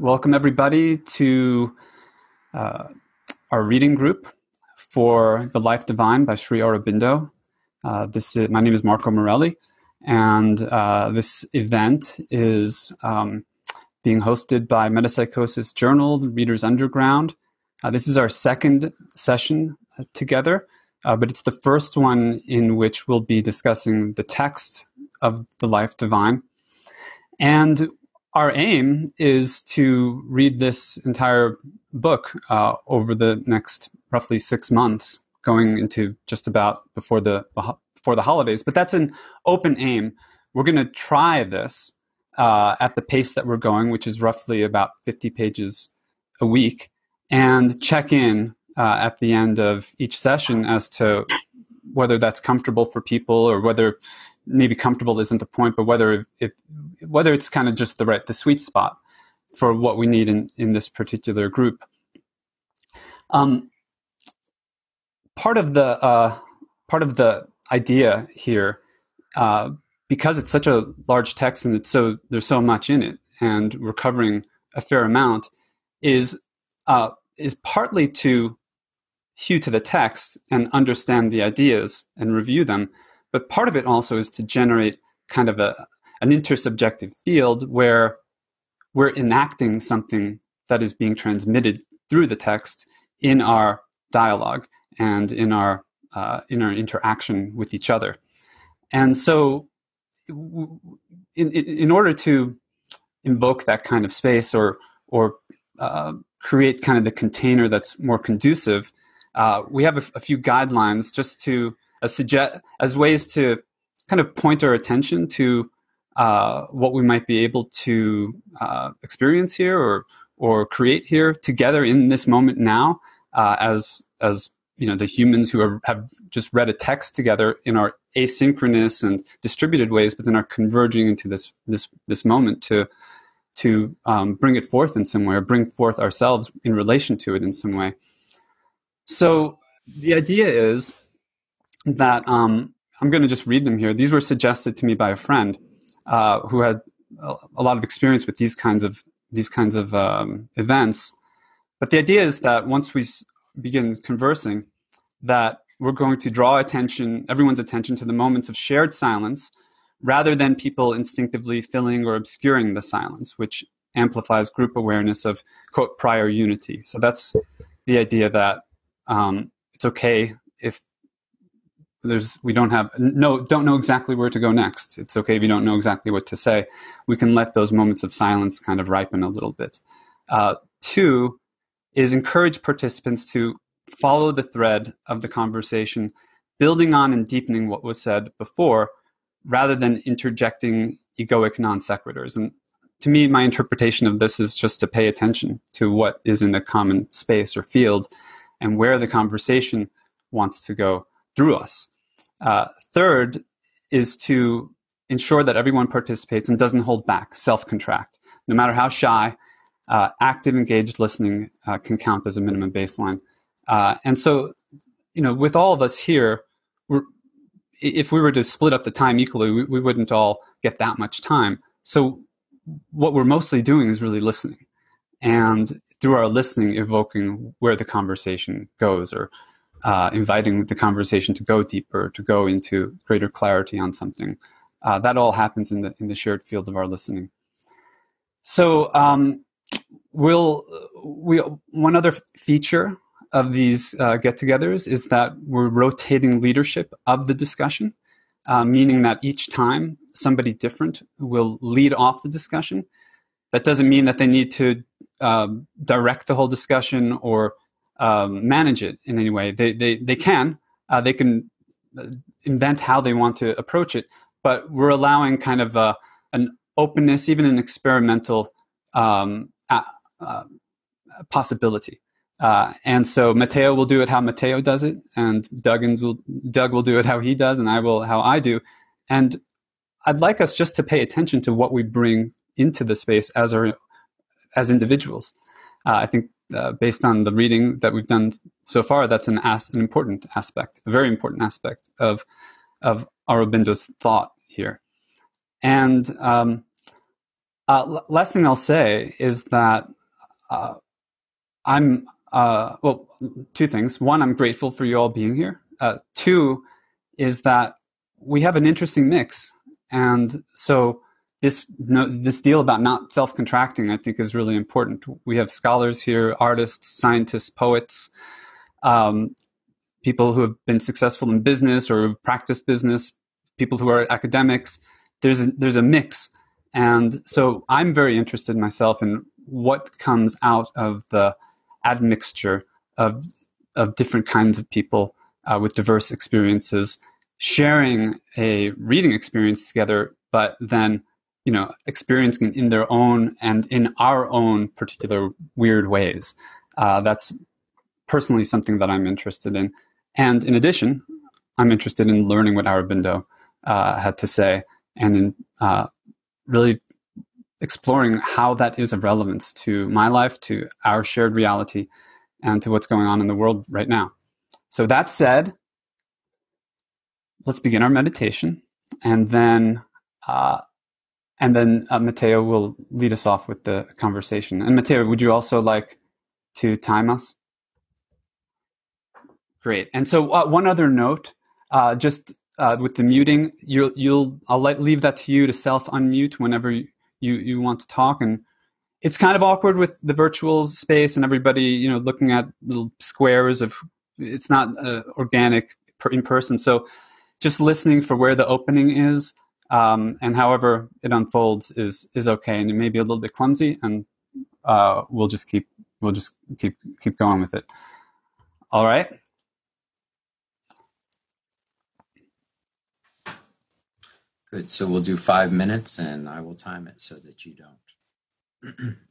Welcome, everybody, to uh, our reading group for The Life Divine by Sri Aurobindo. Uh, this is, my name is Marco Morelli, and uh, this event is um, being hosted by Metapsychosis Journal, the Reader's Underground. Uh, this is our second session uh, together, uh, but it's the first one in which we'll be discussing the text of The Life Divine. And our aim is to read this entire book uh, over the next roughly six months, going into just about before the before the holidays. But that's an open aim. We're going to try this uh, at the pace that we're going, which is roughly about 50 pages a week, and check in uh, at the end of each session as to whether that's comfortable for people or whether maybe comfortable isn't the point, but whether if, whether it's kind of just the right the sweet spot for what we need in in this particular group. Um, part of the uh, part of the idea here, uh, because it's such a large text and it's so there's so much in it, and we're covering a fair amount, is uh, is partly to hew to the text and understand the ideas and review them, but part of it also is to generate kind of a, an intersubjective field where we're enacting something that is being transmitted through the text in our dialogue and in our uh, in our interaction with each other. And so, in, in order to invoke that kind of space or or uh, create kind of the container that's more conducive, uh, we have a, a, few guidelines just to as suggest as ways to kind of point our attention to uh, what we might be able to uh, experience here or or create here together in this moment now uh, as as you know the humans who are, have just read a text together in our asynchronous and distributed ways, but then are converging into this this this moment to to um, bring it forth in some way or bring forth ourselves in relation to it in some way. So the idea is that um, I'm going to just read them here. These were suggested to me by a friend uh, who had a, lot of experience with these kinds of these kinds of um, events. But the idea is that once we begin conversing, that we're going to draw attention, everyone's attention, to the moments of shared silence, rather than people instinctively filling or obscuring the silence, which amplifies group awareness of quote prior unity. So that's the idea that um, it's okay if there's we don't have no don't know exactly where to go next. It's okay if you don't know exactly what to say. We can let those moments of silence kind of ripen a little bit. Uh, two is encourage participants to follow the thread of the conversation building on and deepening what was said before rather than interjecting egoic non sequiturs and to me my interpretation of this is just to pay attention to what is in a common space or field and where the conversation wants to go through us. Uh, third is to ensure that everyone participates and doesn't hold back, self contract. No matter how shy, uh, active, engaged listening uh, can count as a minimum baseline. Uh, and so, you know, with all of us here, if we were to split up the time equally, we, we wouldn't all get that much time. So, what we're mostly doing is really listening. And through our listening, evoking where the conversation goes or uh, inviting the conversation to go deeper, to go into greater clarity on something. Uh, that all happens in the in the shared field of our listening. So, um, we'll we one other feature of these uh, get-togethers is that we're rotating leadership of the discussion, uh, meaning that each time somebody different will lead off the discussion. That doesn't mean that they need to um, direct the whole discussion or um, manage it in any way. They they they can uh, they can uh, invent how they want to approach it, but we're allowing kind of a, an openness, even an experimental um, uh, possibility. Uh, and so Matteo will do it how Matteo does it, and Duggins will Doug will do it how he does, and I will how I do. And I'd like us just to pay attention to what we bring into the space as our as individuals. Uh, I think uh, based on the reading that we've done so far, that's an, as, an important aspect, a very important aspect of of Aurobindo's thought here. And um, Uh, last thing I'll say is that uh, I'm uh, well, two things. One, I'm grateful for you all being here. Uh, two, is that we have an interesting mix, and so this no, this deal about not self contracting, I think, is really important. We have scholars here, artists, scientists, poets, um, people who have been successful in business or have practiced business, people who are academics. There's a, there's a mix, and so I'm very interested myself in what comes out of the admixture of of different kinds of people uh, with diverse experiences sharing a reading experience together, but then you know experiencing in their own and in our own particular weird ways. Uh, that's personally something that I'm interested in, and in addition, I'm interested in learning what Aurobindo uh, had to say, and in uh, really exploring how that is of relevance to my life, to our shared reality, and to what's going on in the world right now. So that said, let's begin our meditation, and then uh, and then uh, Matteo will lead us off with the conversation. And Matteo, would you also like to time us? Great. And so uh, one other note, uh, just uh, with the muting, you'll you'll I'll let, leave that to you to self unmute whenever you, you want to talk and it's kind of awkward with the virtual space and everybody you know looking at little squares of it's not uh, organic in person so just listening for where the opening is um, and however it unfolds is is okay and it may be a little bit clumsy and uh, we'll just keep we'll just keep keep going with it all right Good. So we'll do five minutes and I will time it so that you don't.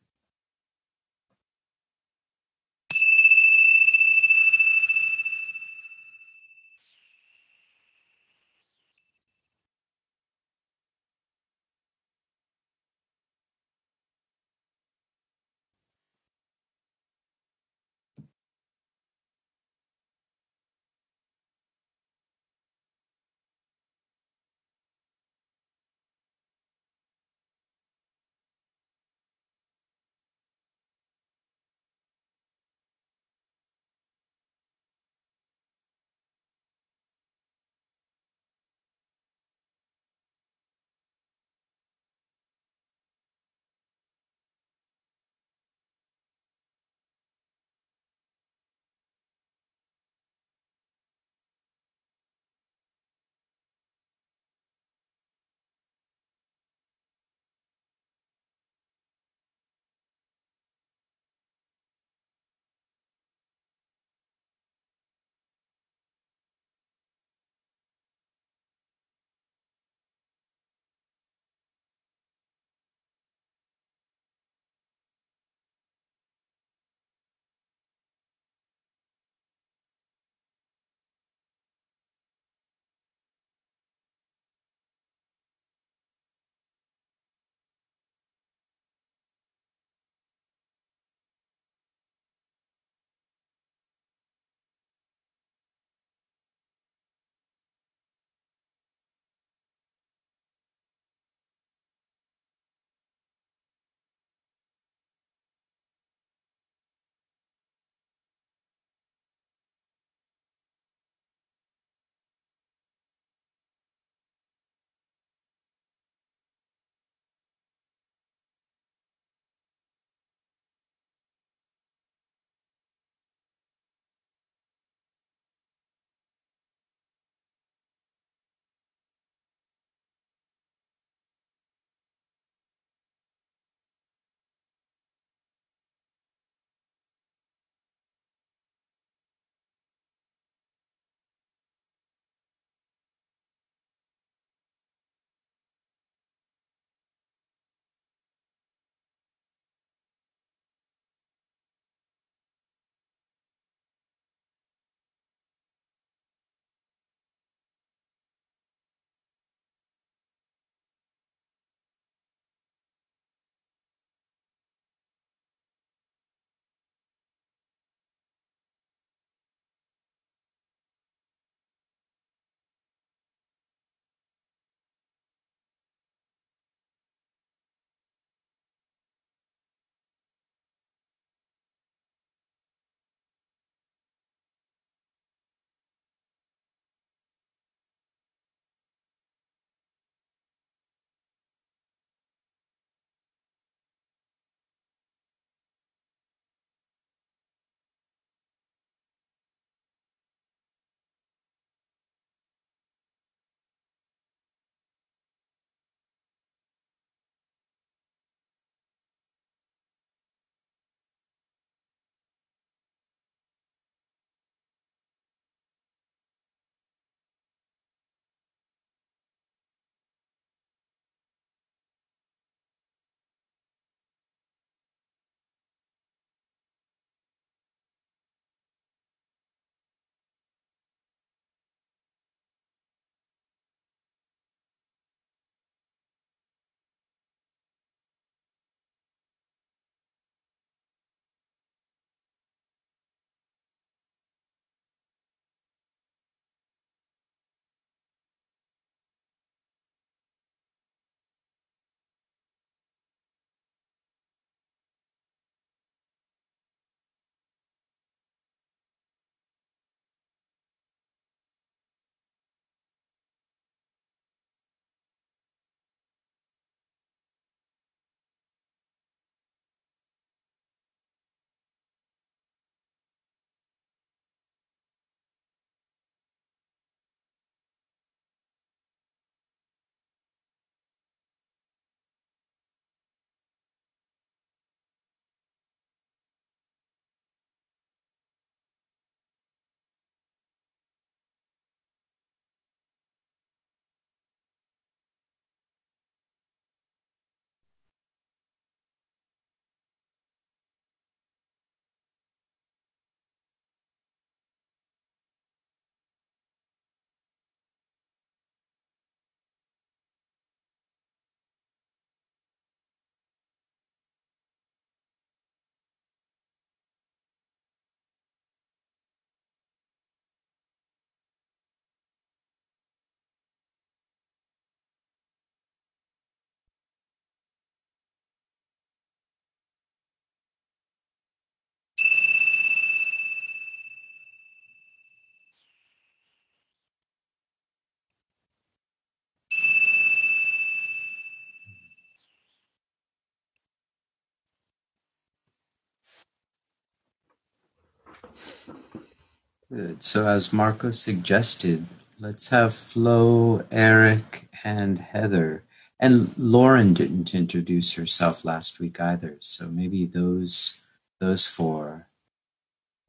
Good. So, as Marco suggested, let's have Flo, Eric, and Heather. And Lauren didn't introduce herself last week either, so maybe those those four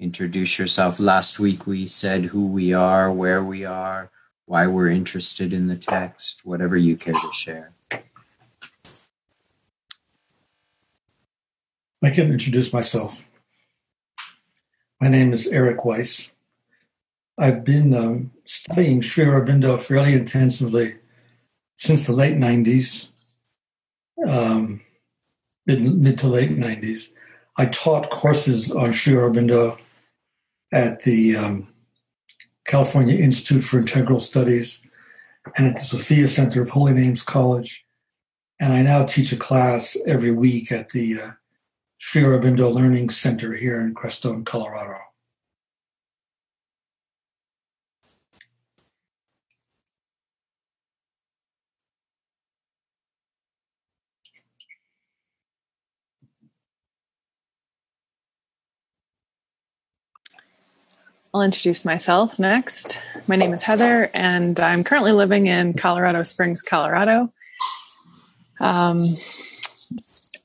introduce yourself. Last week we said who we are, where we are, why we're interested in the text, whatever you care to share. I can introduce myself. My name is Eric Weiss. I've been um, studying Sri Aurobindo fairly intensively since the late 90s, um, mid, mid to late 90s. I taught courses on Sri Aurobindo at the um, California Institute for Integral Studies and at the Sophia Center of Holy Names College. And I now teach a class every week at the uh, Sri Aurobindo Learning Center here in Crestone, Colorado. I'll introduce myself next. My name is Heather, and I'm currently living in Colorado Springs, Colorado. Um,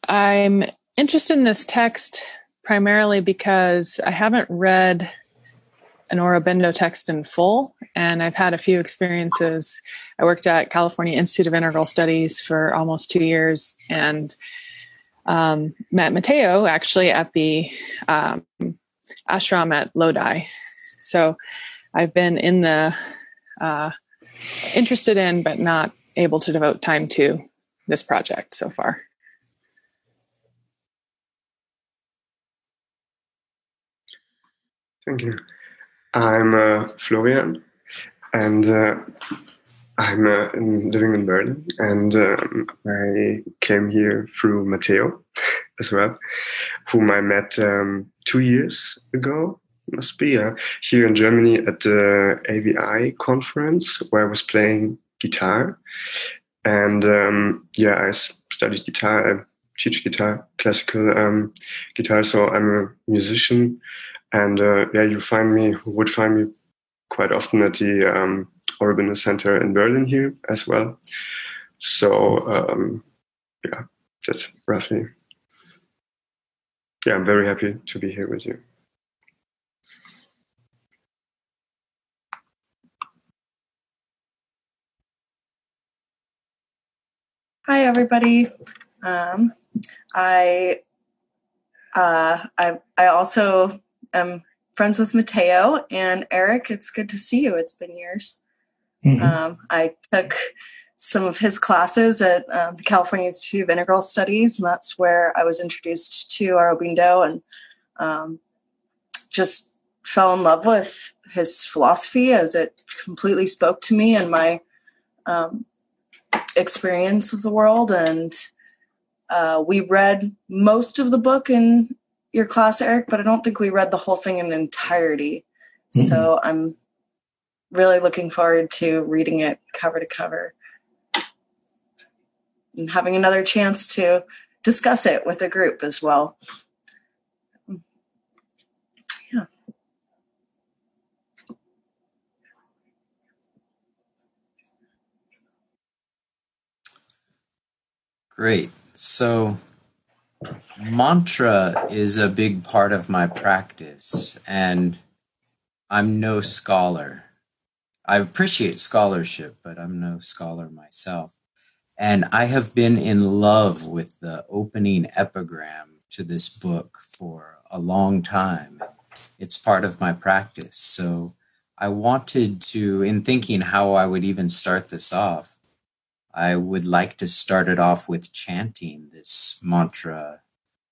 I'm interested in this text primarily because I haven't read an Aurobindo text in full, and I've had a few experiences. I worked at California Institute of Integral Studies for almost two years, and um, met Matteo actually at the um, ashram at Lodi so I've been in the uh, interested in, but not able to devote time to this project so far. Thank you. I'm uh, Florian, and uh, I'm uh, in, living in Berlin, and um, I came here through Matteo as well, whom I met um, two years ago must be uh, here in Germany at the AVI conference where I was playing guitar. And um, yeah, I studied guitar. I teach guitar, classical um, guitar. So I'm a musician. And uh, yeah, you find me, would find me quite often at the um, Aurobindo Center in Berlin here as well. So um, yeah, that's roughly. Yeah, I'm very happy to be here with you. Hi, everybody. Um, I, uh, I, I also am friends with Matteo and Eric. It's good to see you. It's been years. Mm-hmm. Um, I took some of his classes at um, the California Institute of Integral Studies, and that's where I was introduced to Aurobindo and um, just fell in love with his philosophy as it completely spoke to me and my um, experience of the world. And uh, we read most of the book in your class, Eric, but I don't think we read the whole thing in entirety. Mm-hmm. So I'm really looking forward to reading it cover to cover and having another chance to discuss it with a group as well. Great. So, mantra is a big part of my practice, and I'm no scholar. I appreciate scholarship, but I'm no scholar myself. And I have been in love with the opening epigram to this book for a long time. It's part of my practice. So I wanted to, in thinking how I would even start this off, I would like to start it off with chanting this mantra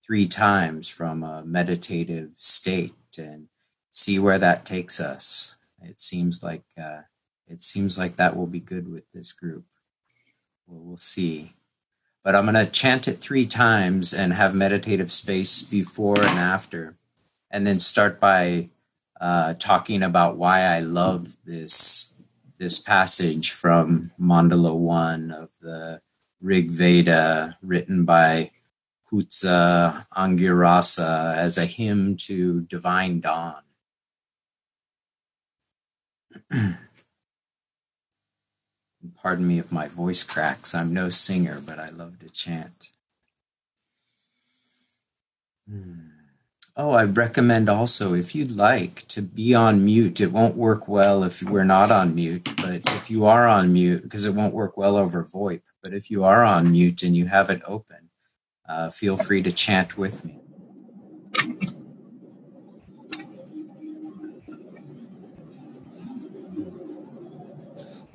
three times from a meditative state and see where that takes us. It seems like uh, it seems like that will be good with this group. Well, see. But I'm going to chant it three times and have meditative space before and after, and then start by uh, talking about why I love this this passage from Mandala 1 of the Rig Veda, written by Kutsa Angirasa as a hymn to divine dawn. Pardon me if my voice cracks. I'm no singer, but I love to chant. Hmm. Oh, I recommend also if you'd like to be on mute. It won't work well if we're not on mute, but if you are on mute, because it won't work well over VoIP, but if you are on mute and you have it open, uh, feel free to chant with me.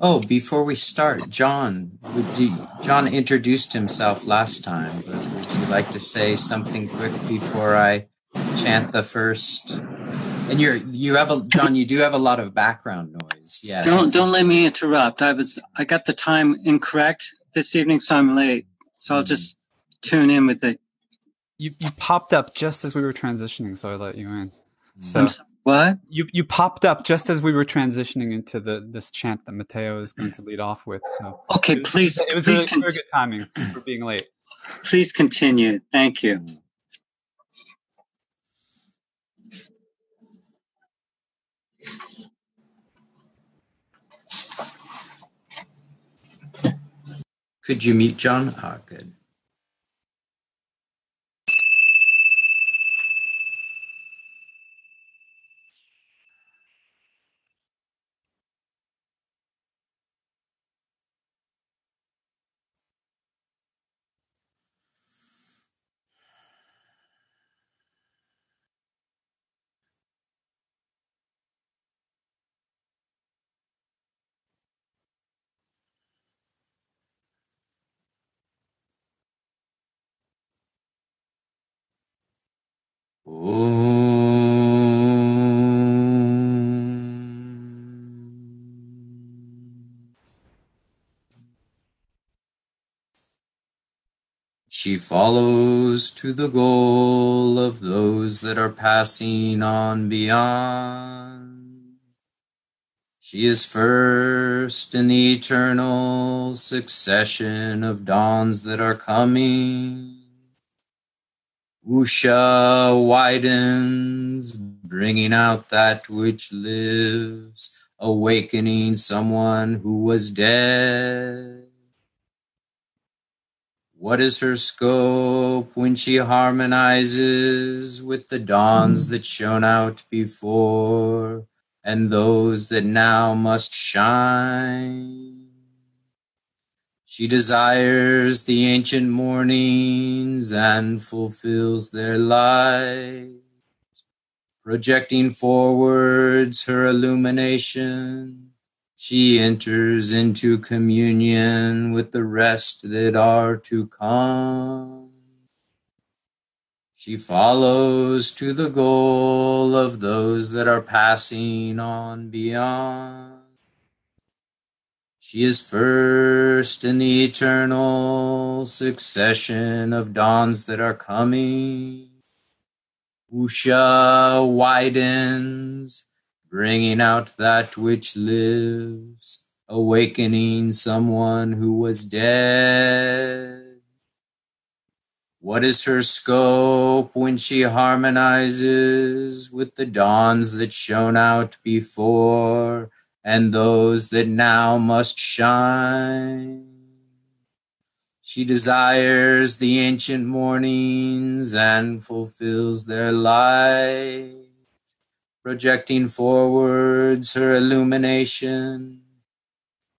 Oh, before we start, John, would you, John introduced himself last time, but would you like to say something quick before I chant the first? And you're you have a John, you do have a lot of background noise. Yeah. Don't don't let me interrupt. I was I got the time incorrect this evening, so I'm late. So I'll just tune in with it. You you popped up just as we were transitioning, so I let you in. Mm. So I'm so- what? you you popped up just as we were transitioning into the this chant that Matteo is going to lead off with. So Okay, it was, please it was please very, con- very good timing for being late. please continue. Thank you. Mm. Could you meet John? Ah, good. She follows to the goal of those that are passing on beyond. She is first in the eternal succession of dawns that are coming. Usha widens, bringing out that which lives, awakening someone who was dead. What is her scope when she harmonizes with the dawns that shone out before and those that now must shine? She desires the ancient mornings and fulfills their light, projecting forwards her illumination. She enters into communion with the rest that are to come. She follows to the goal of those that are passing on beyond. She is first in the eternal succession of dawns that are coming. Usha widens, bringing out that which lives, awakening someone who was dead. What is her scope when she harmonizes with the dawns that shone out before and those that now must shine? She desires the ancient mornings and fulfills their light, projecting forwards her illumination.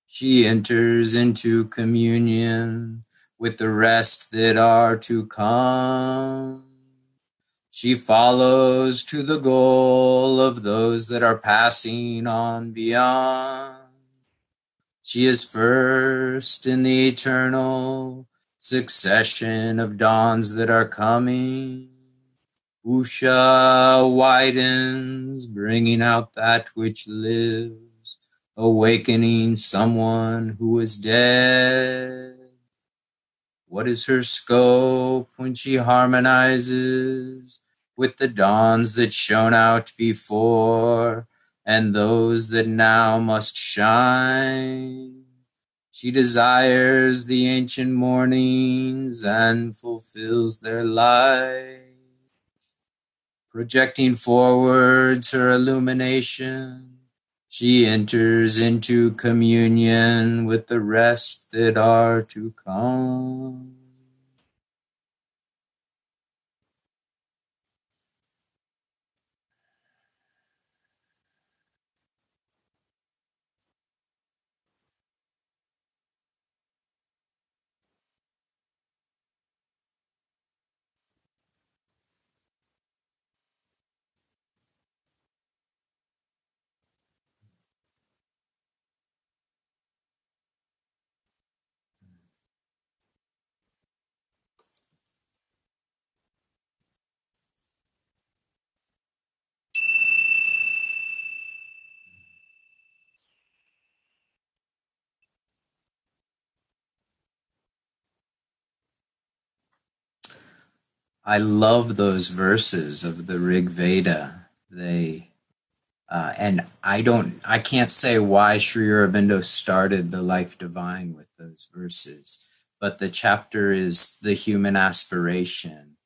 She enters into communion with the rest that are to come. She follows to the goal of those that are passing on beyond. She is first in the eternal succession of dawns that are coming. Usha widens, bringing out that which lives, awakening someone who is dead. What is her scope when she harmonizes with the dawns that shone out before and those that now must shine? She desires the ancient mornings and fulfills their light, projecting forwards her illumination. She enters into communion with the rest that are to come. I love those verses of the Rig Veda. They uh, and I don't, I can't say why Sri Aurobindo started the Life Divine with those verses, but the chapter is the human aspiration,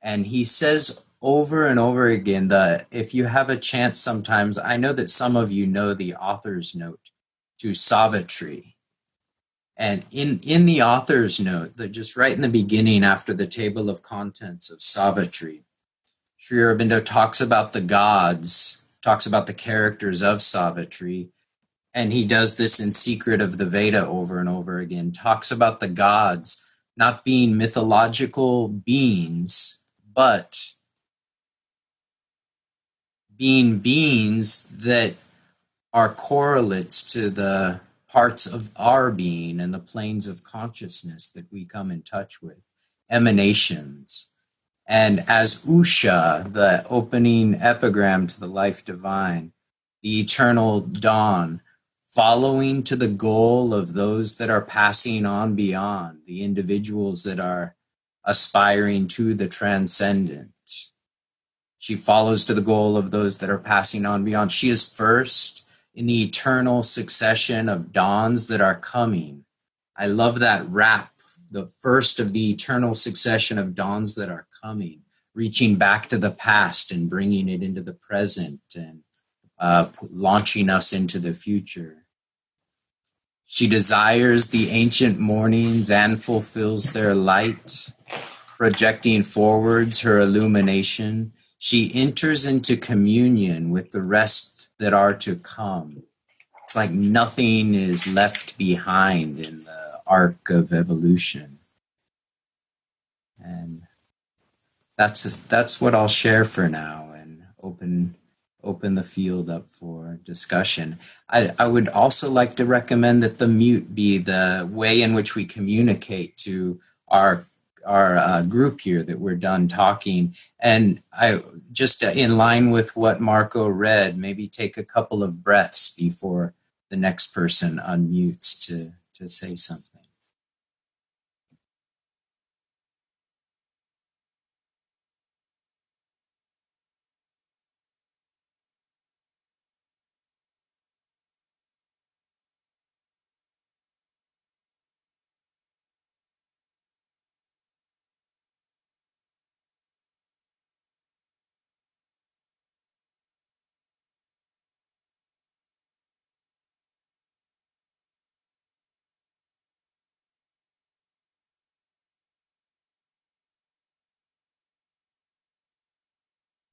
and he says over and over again that if you have a chance, sometimes I know that some of you know the author's note to Savitri, and in, in the author's note, that just right in the beginning, after the table of contents of Savitri, Sri Aurobindo talks about the gods, talks about the characters of Savitri, and he does this in secret of the Veda over and over again, talks about the gods not being mythological beings, but being beings that are correlates to the parts of our being and the planes of consciousness that we come in touch with, emanations. And as Usha, the opening epigram to the life divine, the eternal dawn, following to the goal of those that are passing on beyond, the individuals that are aspiring to the transcendent. She follows to the goal of those that are passing on beyond. She is first in the eternal succession of dawns that are coming. I love that rap, the first of the eternal succession of dawns that are coming, reaching back to the past and bringing it into the present and uh, launching us into the future. She desires the ancient mornings and fulfills their light, projecting forwards her illumination. She enters into communion with the rest that are to come. It's like nothing is left behind in the arc of evolution. And that's that's what I'll share for now and open open the field up for discussion. I, I would also like to recommend that the mute be the way in which we communicate to our our uh, group here that we're done talking. And I just uh, in line with what Marco read, maybe take a couple of breaths before the next person unmutes to, to say something.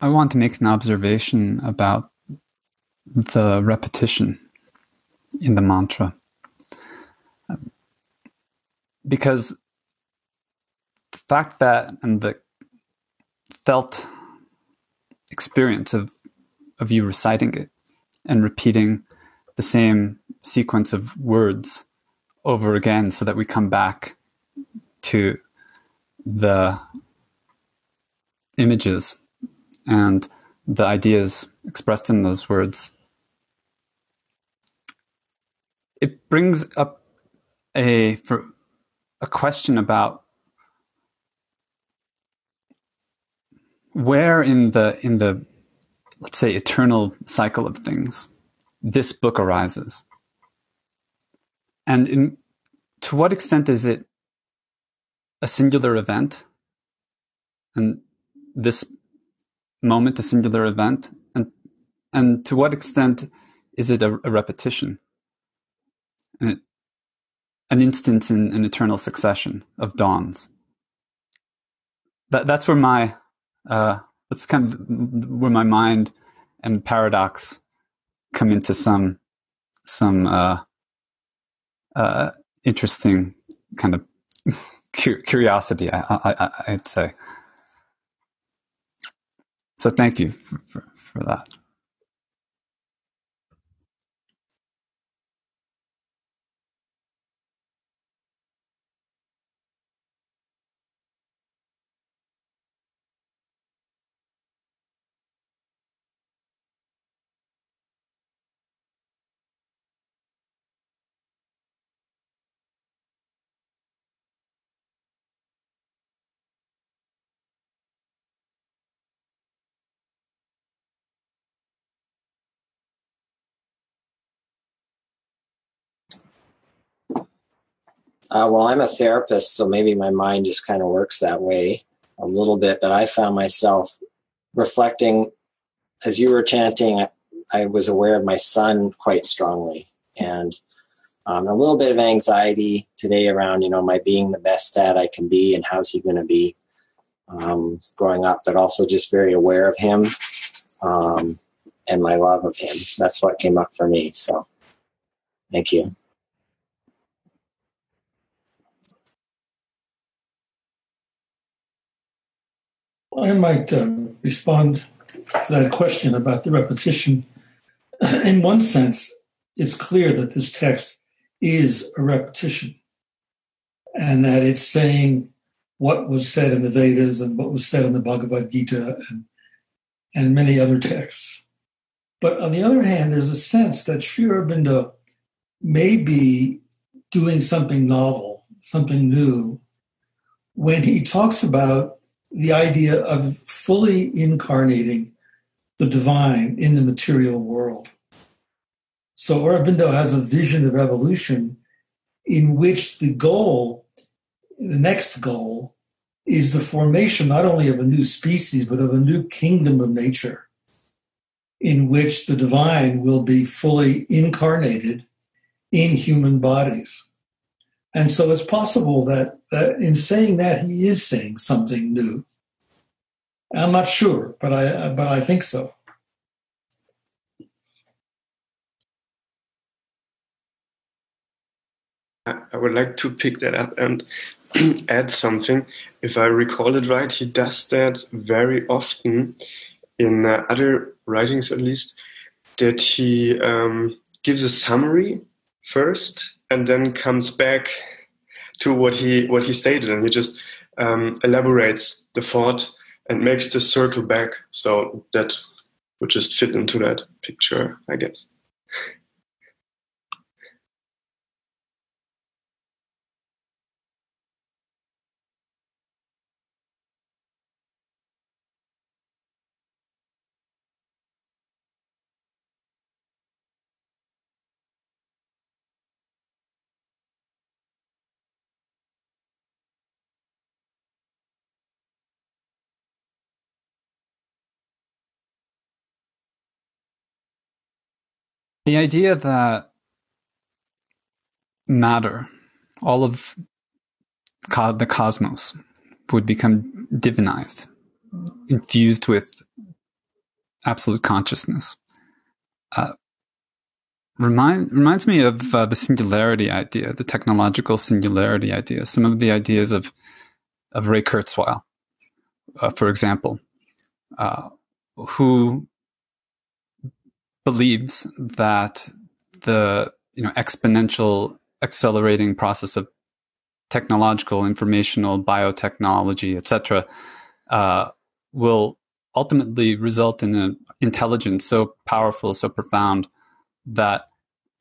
I want to make an observation about the repetition in the mantra. Because the fact that and the felt experience of, of you reciting it and repeating the same sequence of words over again so that we come back to the images and the ideas expressed in those words. It brings up a for a question about where in the in the let's say eternal cycle of things this book arises and in, to what extent is it a singular event and this moment, a singular event, and and to what extent is it a, a repetition? An, an instance in an eternal succession of dawns. That that's where my uh, that's kind of where my mind and paradox come into some some uh, uh, interesting kind of curiosity. I, I, I'd say. So thank you for, for, for that. Uh, well, I'm a therapist, so maybe my mind just kind of works that way a little bit. But I found myself reflecting as you were chanting. I, I was aware of my son quite strongly, and um, a little bit of anxiety today around, you know, my being the best dad I can be, and how's he going to be um, growing up. But also just very aware of him um, and my love of him. That's what came up for me. So, thank you. I might uh, respond to that question about the repetition. In one sense, it's clear that this text is a repetition and that it's saying what was said in the Vedas and what was said in the Bhagavad Gita and, and many other texts. But on the other hand, there's a sense that Sri Aurobindo may be doing something novel, something new, when he talks about the idea of fully incarnating the divine in the material world. So Aurobindo has a vision of evolution in which the goal, the next goal, is the formation not only of a new species, but of a new kingdom of nature in which the divine will be fully incarnated in human bodies. And so it's possible that, that in saying that, he is saying something new. I'm not sure, but I, but I think so. I would like to pick that up and add something. If I recall it right, he does that very often in uh, other writings, at least, that he um, gives a summary first and then comes back to what he what he stated, and he just um, elaborates the thought and makes the circle back. So that would just fit into that picture, I guess. The idea that matter, all of co- the cosmos, would become divinized, infused with absolute consciousness, uh, remind, reminds me of uh, the singularity idea, the technological singularity idea, some of the ideas of, of Ray Kurzweil, uh, for example, uh, who believes that the you know exponential accelerating process of technological, informational, biotechnology, etc., uh, will ultimately result in an intelligence so powerful, so profound that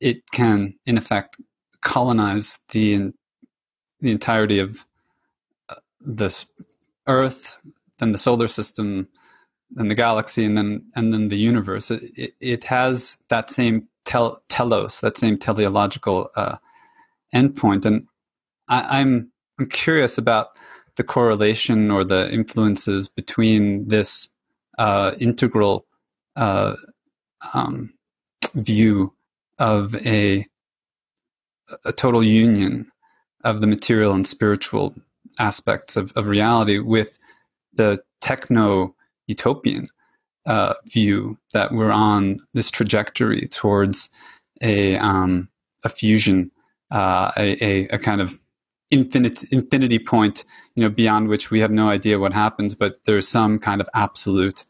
it can, in effect, colonize the the entirety of uh, this Earth, then the solar system, and the galaxy and then and then the universe. It, it has that same tel- telos that same teleological uh, endpoint. And I, I'm I'm curious about the correlation or the influences between this uh, integral uh, um, view of a a total union of the material and spiritual aspects of, of reality with the techno utopian uh, view that we're on this trajectory towards a um, a fusion, uh, a, a, a kind of infinite infinity point, you know, beyond which we have no idea what happens, but there's some kind of absolute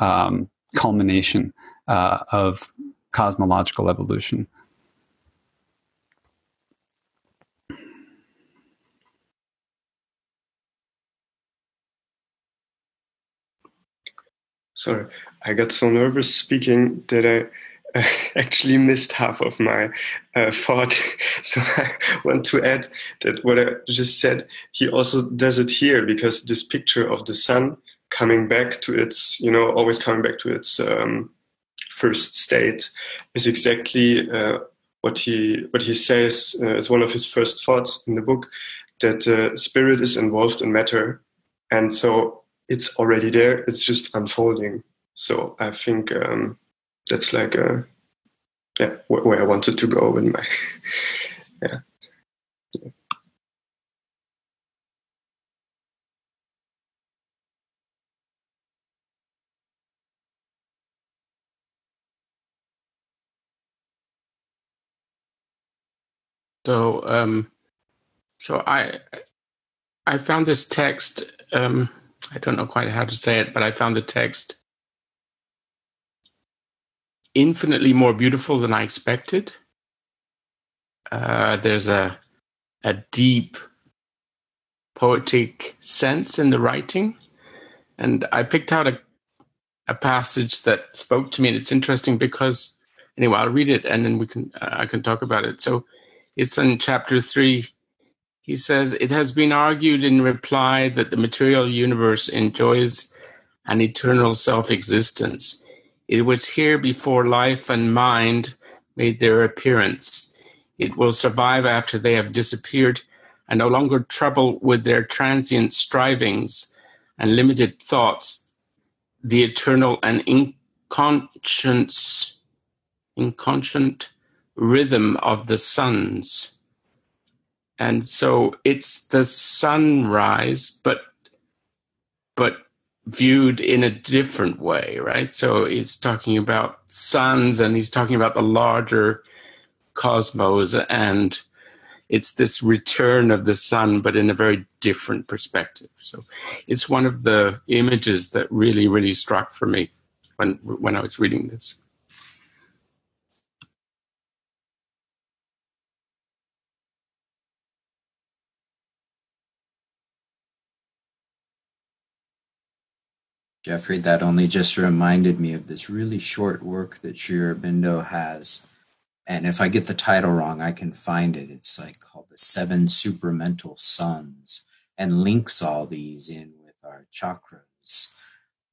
um, culmination uh, of cosmological evolution. Sorry, I got so nervous speaking that I actually missed half of my uh, thought. so I want to add that what I just said, he also does it here because this picture of the sun coming back to its, you know, always coming back to its um, first state is exactly uh, what he what he says uh, as one of his first thoughts in the book that uh, spirit is involved in matter, and so it's already there. It's just unfolding. So I think um, that's like a yeah where I wanted to go in my yeah. So, um, so I I found this text um, I don't know quite how to say it, but I found the text infinitely more beautiful than I expected. Uh, there's a a deep poetic sense in the writing, and I picked out a a passage that spoke to me, and it's interesting because anyway, I'll read it and then we can uh, I can talk about it. So it's in chapter three, he says, It has been argued in reply that the material universe enjoys an eternal self existence. It was here before life and mind made their appearance. It will survive after they have disappeared and no longer trouble with their transient strivings and limited thoughts the eternal and inconscious, inconscient rhythm of the suns and so it's the sunrise but but viewed in a different way right? So he's talking about suns and he's talking about the larger cosmos and it's this return of the sun but in a very different perspective. So it's one of the images that really really struck for me when when i was reading this Geoffrey, that only just reminded me of this really short work that Sri Aurobindo has. And if I get the title wrong, I can find it. It's like called The Seven Supramental Suns and links all these in with our chakras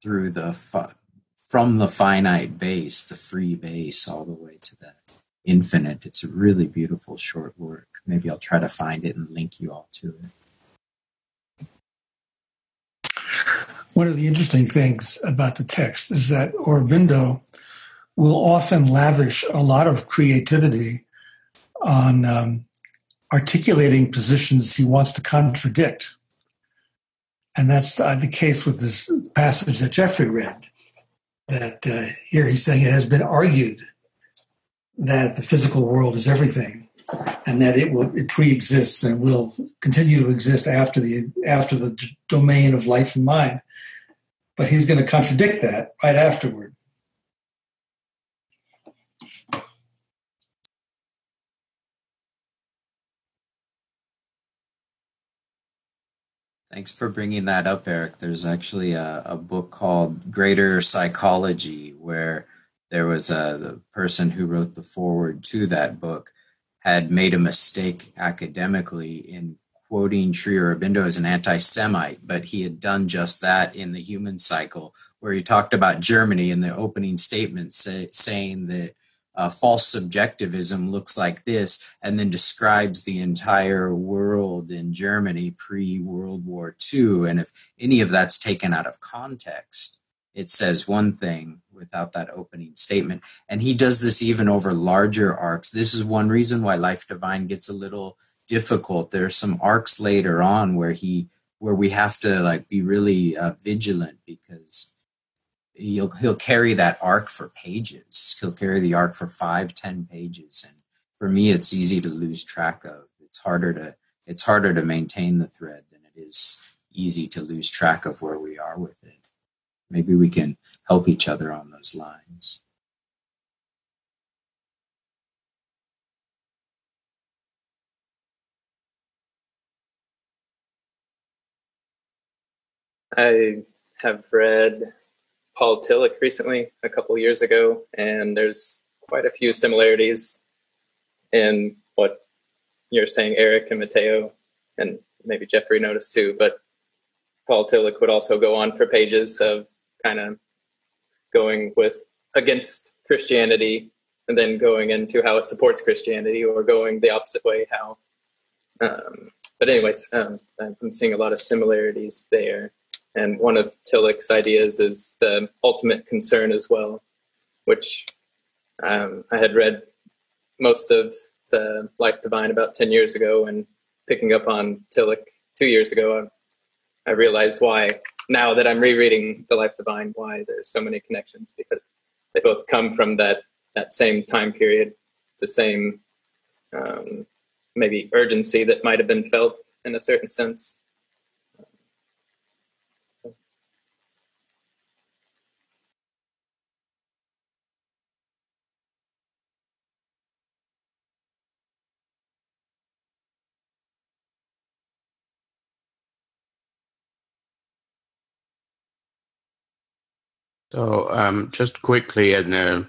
through the fi- from the finite base, the free base, all the way to the infinite. It's a really beautiful short work. Maybe I'll try to find it and link you all to it. One of the interesting things about the text is that Aurobindo will often lavish a lot of creativity on um, articulating positions he wants to contradict. And that's uh, the case with this passage that Geoffrey read. That uh, here he's saying it has been argued that the physical world is everything, and that it will it pre-exists and will continue to exist after the after the domain of life and mind but he's going to contradict that right afterward. Thanks for bringing that up, Eric. There's actually a, a book called Greater Psychology where there was a the person who wrote the foreword to that book had made a mistake academically in quoting Sri Aurobindo as an anti Semite, but he had done just that in the human cycle, where he talked about Germany in the opening statement, say, saying that uh, false subjectivism looks like this, and then describes the entire world in Germany pre World War II. And if any of that's taken out of context, it says one thing without that opening statement. And he does this even over larger arcs. This is one reason why Life Divine gets a little difficult. There's some arcs later on where he where we have to like be really uh, vigilant because he'll he'll carry that arc for pages. He'll carry the arc for five, ten pages, and for me, it's easy to lose track of. It's harder to it's harder to maintain the thread than it is easy to lose track of where we are with it. Maybe we can help each other on those lines. I have read Paul Tillich recently, a couple years ago, and there's quite a few similarities in what you're saying, Eric and Matteo, and maybe Geoffrey noticed too. But Paul Tillich would also go on for pages of kind of going with against Christianity and then going into how it supports Christianity or going the opposite way, how. Um, but anyways, um, I'm seeing a lot of similarities there. And one of Tillich's ideas is the ultimate concern as well, which um, I had read most of the Life Divine about 10 years ago and picking up on Tillich two years ago, I, I realized why, now that I'm rereading The Life Divine, why there's so many connections because they both come from that, that same time period, the same um, maybe urgency that might have been felt in a certain sense. So, um, just quickly, in a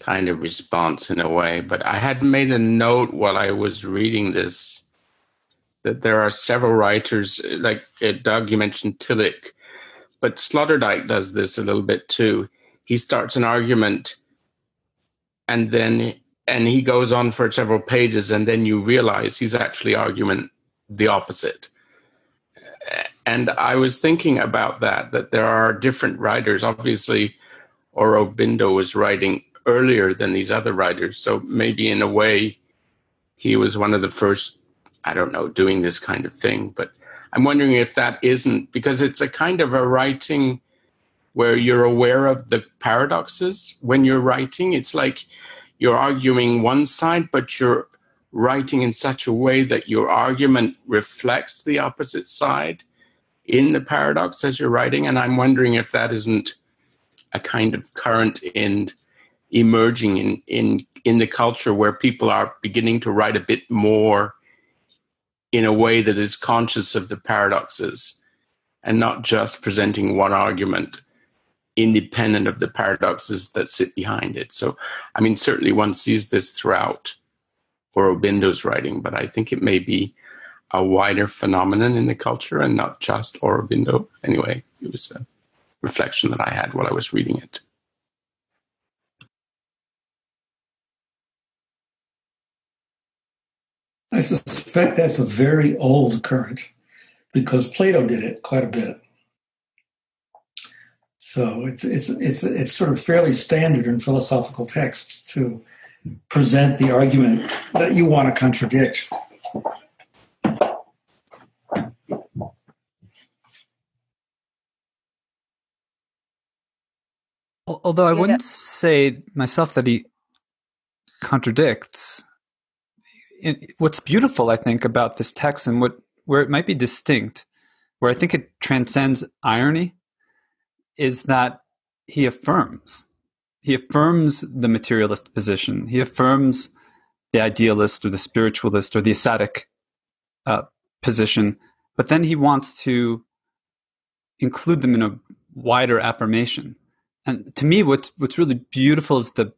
kind of response in a way, but I had made a note while I was reading this that there are several writers, like uh, Doug, you mentioned Tillich, but Sloterdijk does this a little bit too. He starts an argument and then and he goes on for several pages and then you realize he's actually arguing the opposite and I was thinking about that, that there are different writers. Obviously, Aurobindo was writing earlier than these other writers. So maybe in a way, he was one of the first, I don't know, doing this kind of thing. But I'm wondering if that isn't, because it's a kind of a writing where you're aware of the paradoxes when you're writing. It's like you're arguing one side, but you're writing in such a way that your argument reflects the opposite side in the paradox as you're writing. And I'm wondering if that isn't a kind of current in emerging in, in, in the culture where people are beginning to write a bit more in a way that is conscious of the paradoxes and not just presenting one argument independent of the paradoxes that sit behind it. So, I mean, certainly one sees this throughout Aurobindo's writing, but I think it may be a wider phenomenon in the culture and not just Aurobindo. Anyway, it was a reflection that I had while I was reading it. I suspect that's a very old current because Plato did it quite a bit. So it's it's it's it's sort of fairly standard in philosophical texts to present the argument that you want to contradict. Although I wouldn't say myself that he contradicts. What's beautiful, I think, about this text and what where it might be distinct, where I think it transcends irony, is that he affirms. He affirms the materialist position. He affirms the idealist or the spiritualist or the ascetic uh, position, but then he wants to include them in a wider affirmation and to me, what's what's really beautiful is the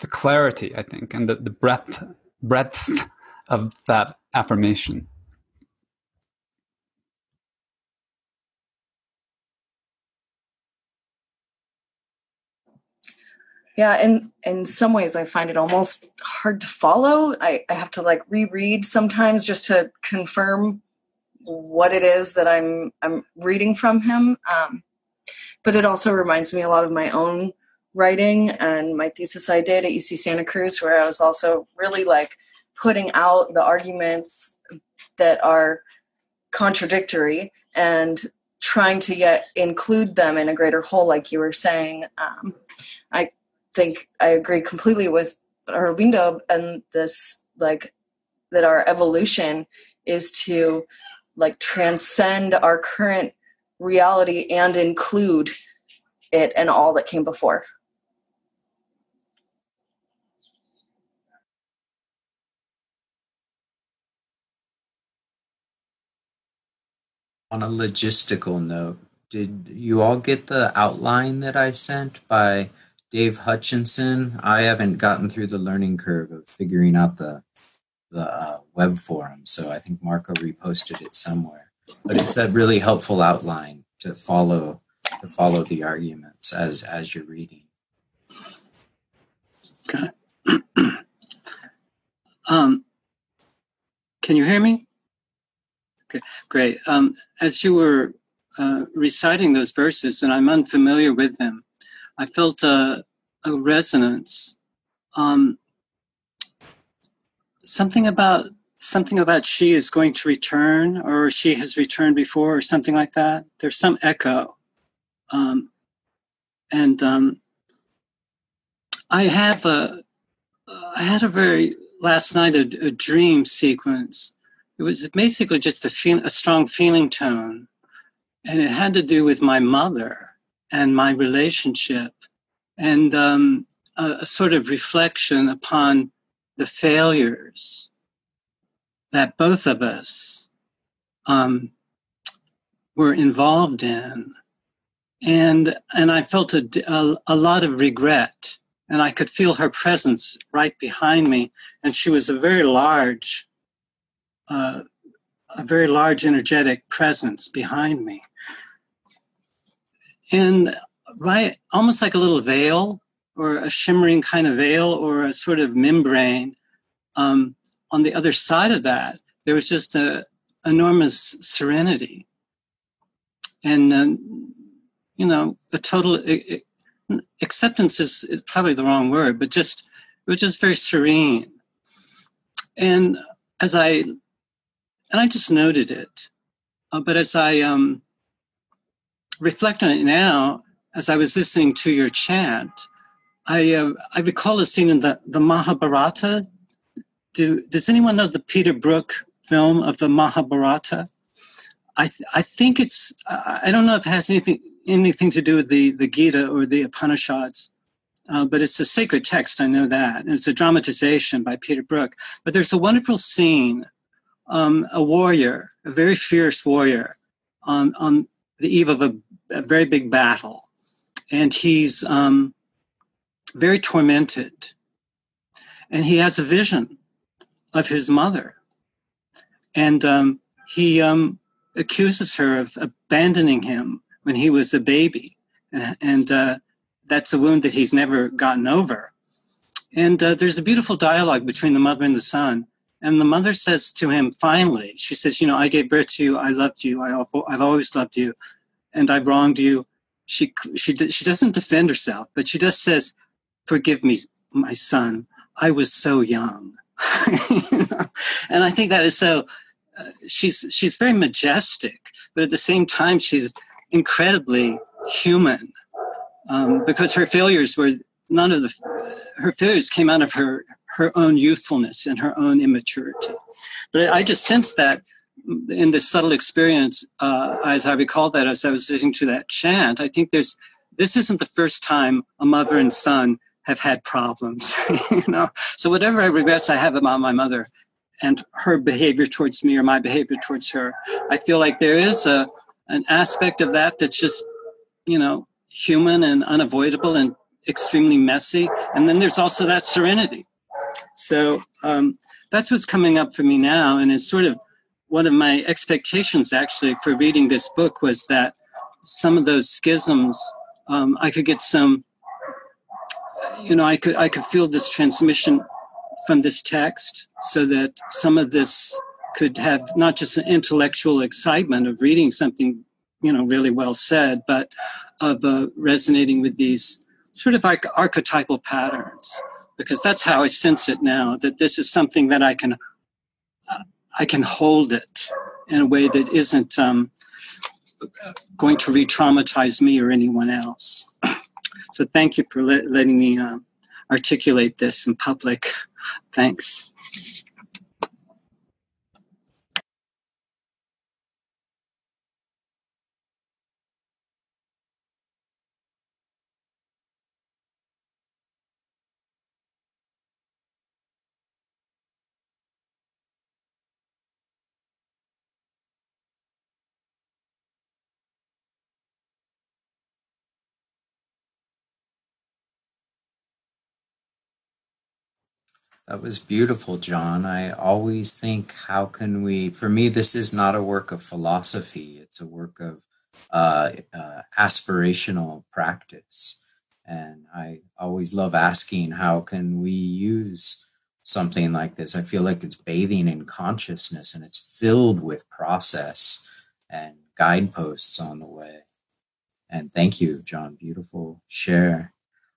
the clarity, I think, and the, the breadth breadth of that affirmation. Yeah, and in some ways I find it almost hard to follow. I, I have to like reread sometimes just to confirm what it is that I'm I'm reading from him. Um, but it also reminds me a lot of my own writing and my thesis I did at UC Santa Cruz, where I was also really like putting out the arguments that are contradictory and trying to yet include them in a greater whole, like you were saying. Um, I think I agree completely with Aurobindo and this, like, that our evolution is to like transcend our current reality and include it and all that came before. On a logistical note, did you all get the outline that I sent by Dave Hutchinson? I haven't gotten through the learning curve of figuring out the the uh, web forum, so I think Marco reposted it somewhere. But it's a really helpful outline to follow to follow the arguments as as you're reading. Okay. um, can you hear me? Okay, great. Um, as you were uh, reciting those verses, and I'm unfamiliar with them, I felt a, a resonance. Um, something about something about she is going to return, or she has returned before, or something like that. There's some echo, um, and um, I have a I had a very last night a, a dream sequence it was basically just a feel, a strong feeling tone, and it had to do with my mother and my relationship, and um, a, a sort of reflection upon the failures that both of us um, were involved in, and and I felt a, a, a lot of regret, and I could feel her presence right behind me, and she was a very large uh, a very large energetic presence behind me. And right, almost like a little veil or a shimmering kind of veil or a sort of membrane. Um, on the other side of that, there was just a enormous serenity and um, you know a total acceptance is, is, probably the wrong word, but just it was just very serene. And as I and I just noted it. Uh, but as I um, reflect on it now, as I was listening to your chant, I uh, I recall a scene in the, the Mahabharata. Do does anyone know the Peter Brook film of the Mahabharata? I th- I think it's I don't know if it has anything anything to do with the the Gita or the Upanishads, uh, but it's a sacred text. I know that, and it's a dramatization by Peter Brook. But there's a wonderful scene um, a warrior, a very fierce warrior, on, on the eve of a, a very big battle. And he's um, very tormented. And he has a vision of his mother. And um, he um, accuses her of abandoning him when he was a baby. And, and uh, that's a wound that he's never gotten over. And uh, there's a beautiful dialogue between the mother and the son and the mother says to him, finally, she says, You know, I gave birth to you. I loved you. I, I've always loved you. And I wronged you. She, she, she doesn't defend herself, but she just says, Forgive me, my son. I was so young. And I think that is so, uh, she's, she's very majestic, but at the same time, she's incredibly human um, because her failures were none of the, her failures came out of her her own youthfulness and her own immaturity. But I just sense that in this subtle experience, uh, as I recall that as I was listening to that chant, I think there's this isn't the first time a mother and son have had problems, you know. So whatever regrets I have about my mother and her behavior towards me or my behavior towards her, I feel like there is a an aspect of that that's just, you know, human and unavoidable and extremely messy. And then there's also that serenity so um, that's what's coming up for me now, and it's sort of one of my expectations actually for reading this book was that some of those schisms, um, I could get some, you know, I could I could feel this transmission from this text, so that some of this could have not just an intellectual excitement of reading something, you know, really well said, but of uh, resonating with these sort of like archetypal patterns, because that's how I sense it now. That this is something that I can I can hold it in a way that isn't um, going to re-traumatize me or anyone else. so thank you for let, letting me uh, articulate this in public. Thanks. That was beautiful, John. I always think, how can we? For me, this is not a work of philosophy, it's a work of uh, uh, aspirational practice. And I always love asking, how can we use something like this? I feel like it's bathing in consciousness and it's filled with process and guideposts on the way. And thank you, John. Beautiful share.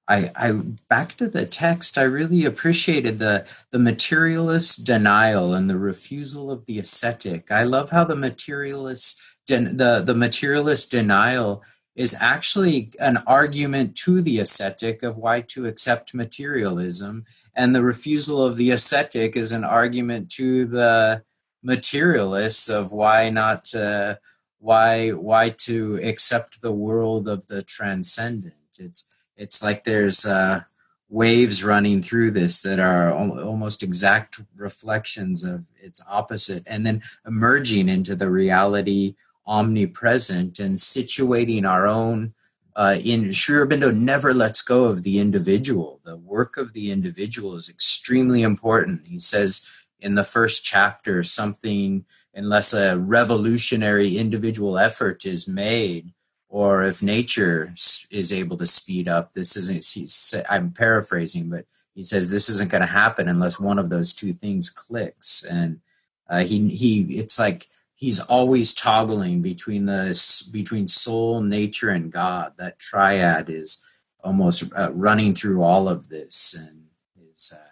I, I back to the text. I really appreciated the the materialist denial and the refusal of the ascetic. I love how the materialist the the materialist denial is actually an argument to the ascetic of why to accept materialism, and the refusal of the ascetic is an argument to the materialists of why not to, why why to accept the world of the transcendent. It's it's like there's uh, waves running through this that are al- almost exact reflections of its opposite, and then emerging into the reality omnipresent and situating our own. Uh, in Sri Aurobindo never lets go of the individual. The work of the individual is extremely important. He says in the first chapter something, unless a revolutionary individual effort is made, or if nature is able to speed up. This isn't he's, i'm paraphrasing but he says this isn't going to happen unless one of those two things clicks. And uh, he he it's like he's always toggling between the between soul nature and god. That triad is almost uh, running through all of this and is uh,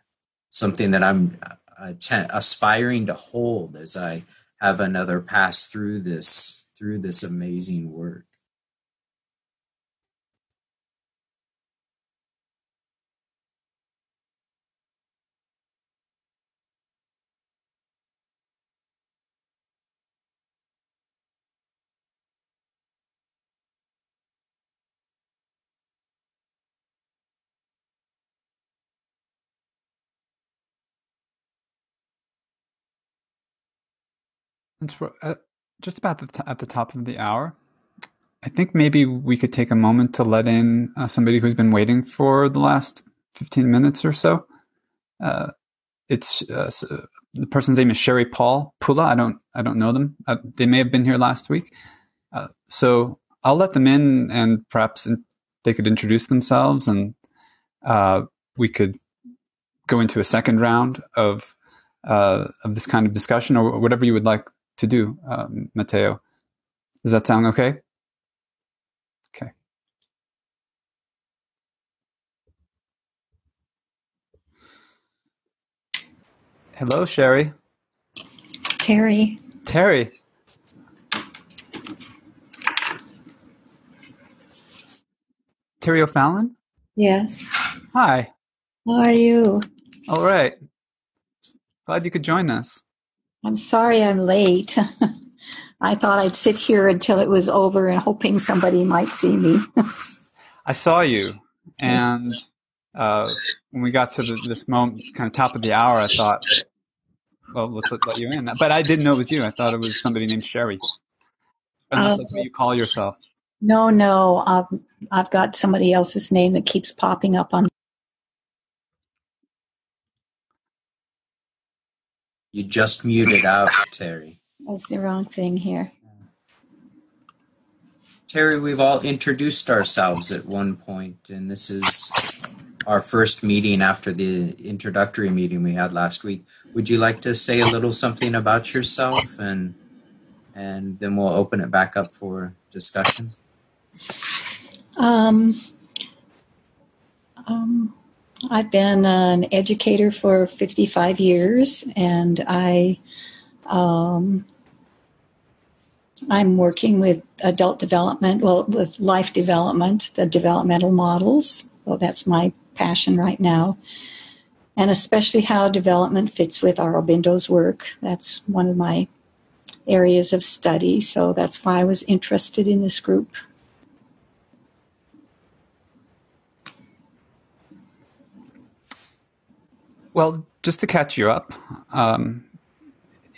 something that i'm uh, t- aspiring to hold as i have another pass through this through this amazing work Since we're at, just about the t- at the top of the hour, I think maybe we could take a moment to let in uh, somebody who's been waiting for the last 15 minutes or so. Uh, it's uh, the person's name is Sherry Paul Pula. I don't I don't know them. Uh, they may have been here last week. Uh, so I'll let them in, and perhaps in, they could introduce themselves, and uh, we could go into a second round of of this kind of discussion, or whatever you would like to do, um, Matteo. Does that sound okay? Okay. Hello, Sherry. Terri. Terri. Terri O'Fallon? Yes. Hi. How are you? All right. Glad you could join us. I'm sorry I'm late. I thought I'd sit here until it was over and hoping somebody might see me. I saw you, and uh, when we got to the, this moment, kind of top of the hour, I thought, well, let's let, let, you in. But I didn't know it was you. I thought it was somebody named Sherry. Unless that's what you call yourself. No, no. Um, I've got somebody else's name that keeps popping up on. You just muted out, Terri. That's the wrong thing here. Terri, we've all introduced ourselves at one point, and this is our first meeting after the introductory meeting we had last week. Would you like to say a little something about yourself, and and then we'll open it back up for discussion? Um, um, I've been an educator for 55 years, and I um, I'm working with adult development, well, with life development, the developmental models. Well, that's my passion right now. And especially how development fits with Aurobindo's work. That's one of my areas of study. So that's why I was interested in this group. Well, just to catch you up um,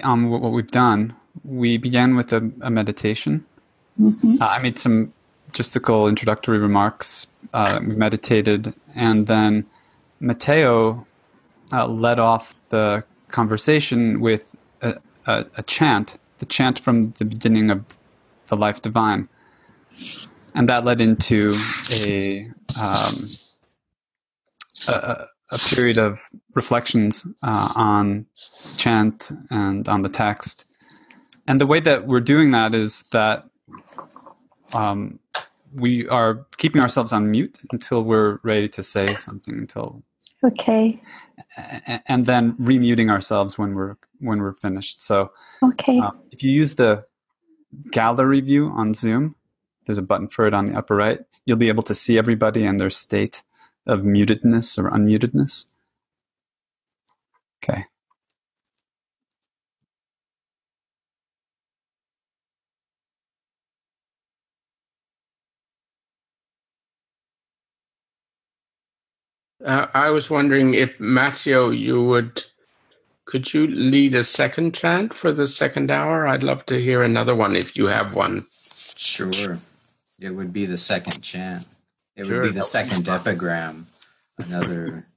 on what we've done, we began with a, a meditation. Mm-hmm. Uh, I made some logistical introductory remarks. Uh, we meditated, and then Matteo uh, led off the conversation with a, a, a, chant, the chant from the beginning of the Life Divine, and that led into a um, a, a, period of reflections uh, on chant and on the text and the way that we're doing that is that um, we are keeping ourselves on mute until we're ready to say something. Until okay, and then remuting ourselves when we're when we're finished. So okay, uh, if you use the gallery view on Zoom, there's a button for it on the upper right. You'll be able to see everybody and their state of mutedness or unmutedness. Okay. Uh, I was wondering if Matteo, you would, could you lead a second chant for the second hour? I'd love to hear another one if you have one. Sure. It would be the second chant. It sure, would be the second epigram. Another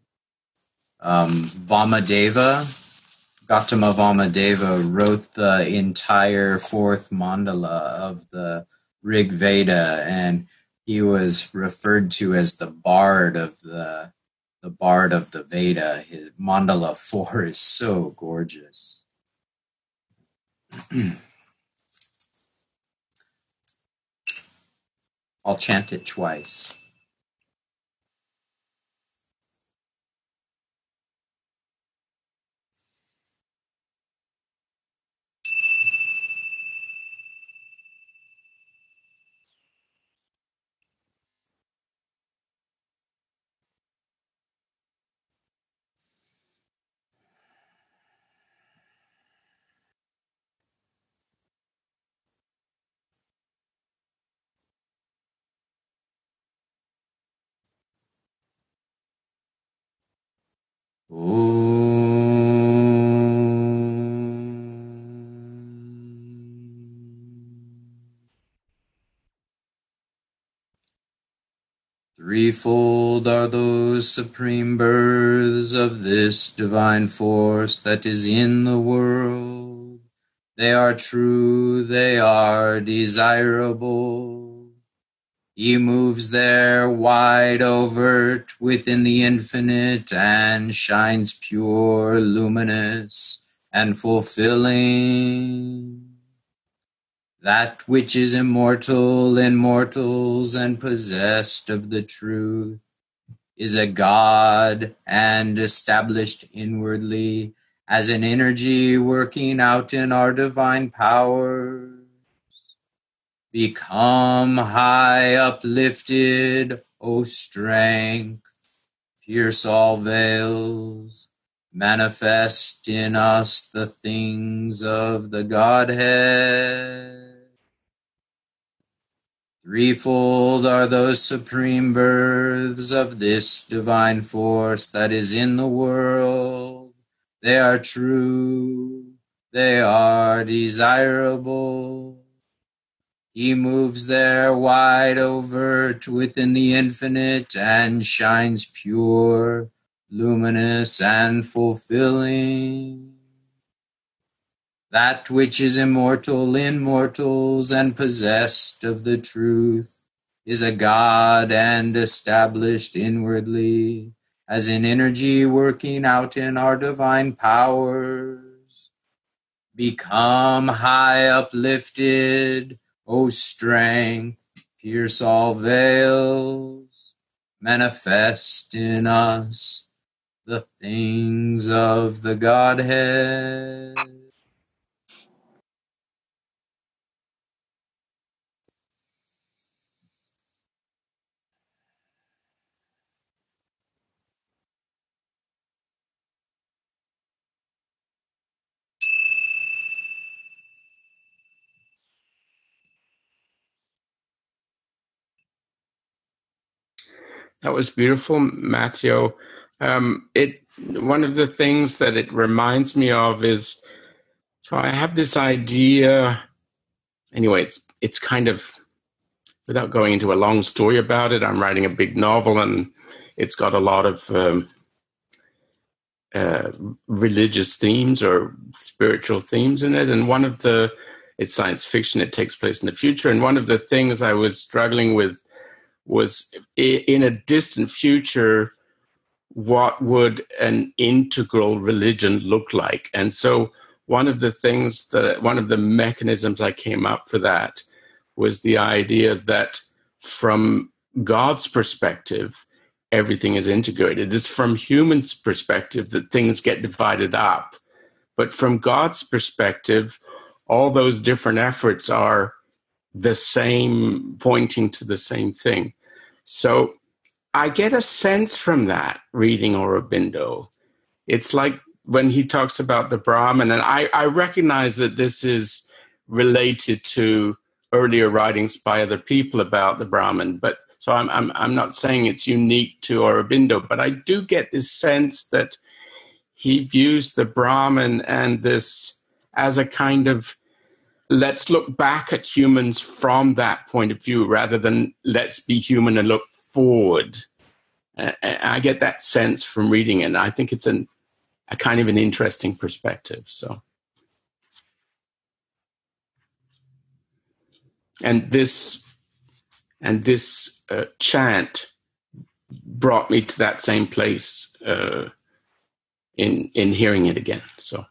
um, Vamadeva, Gautama Vamadeva wrote the entire fourth mandala of the Rig Veda, and he was referred to as the bard of the the Bard of the Veda. His Mandala 4 is so gorgeous. I'll chant it twice. Threefold are those supreme births of this divine force that is in the world. They are true, they are desirable. He moves there wide overt within the infinite and shines pure, luminous, and fulfilling. That which is immortal in mortals and possessed of the truth is a God and established inwardly as an energy working out in our divine power Become high uplifted, O strength, pierce all veils, manifest in us the things of the Godhead. Threefold are those supreme births of this divine force that is in the world. They are true, they are desirable he moves there wide overt within the infinite and shines pure, luminous, and fulfilling. That which is immortal in mortals and possessed of the truth is a God and established inwardly as an energy working out in our divine powers. Become high uplifted O strength, pierce all veils, manifest in us the things of the Godhead. That was beautiful, Matteo. Um, it one of the things that it reminds me of is so I have this idea. Anyway, it's it's kind of without going into a long story about it. I'm writing a big novel, and it's got a lot of um, uh, religious themes or spiritual themes in it. And one of the it's science fiction. It takes place in the future, and one of the things I was struggling with was in a distant future what would an integral religion look like? And so one of the things that one of the mechanisms i came up for that was the idea that from god's perspective everything is integrated. It's from humans perspective that things get divided up. But from god's perspective all those different efforts are the same pointing to the same thing so I get a sense from that reading Aurobindo. It's like when he talks about the Brahman, and I, I recognize that this is related to earlier writings by other people about the Brahman, but so I'm, I'm, I'm not saying it's unique to Aurobindo, but I do get this sense that he views the Brahman and this as a kind of let's look back at humans from that point of view rather than let's be human and look forward. Uh, I get that sense from reading it. And I think it's an, a kind of an interesting perspective. So, and this and this uh, chant brought me to that same place uh, in in hearing it again. So.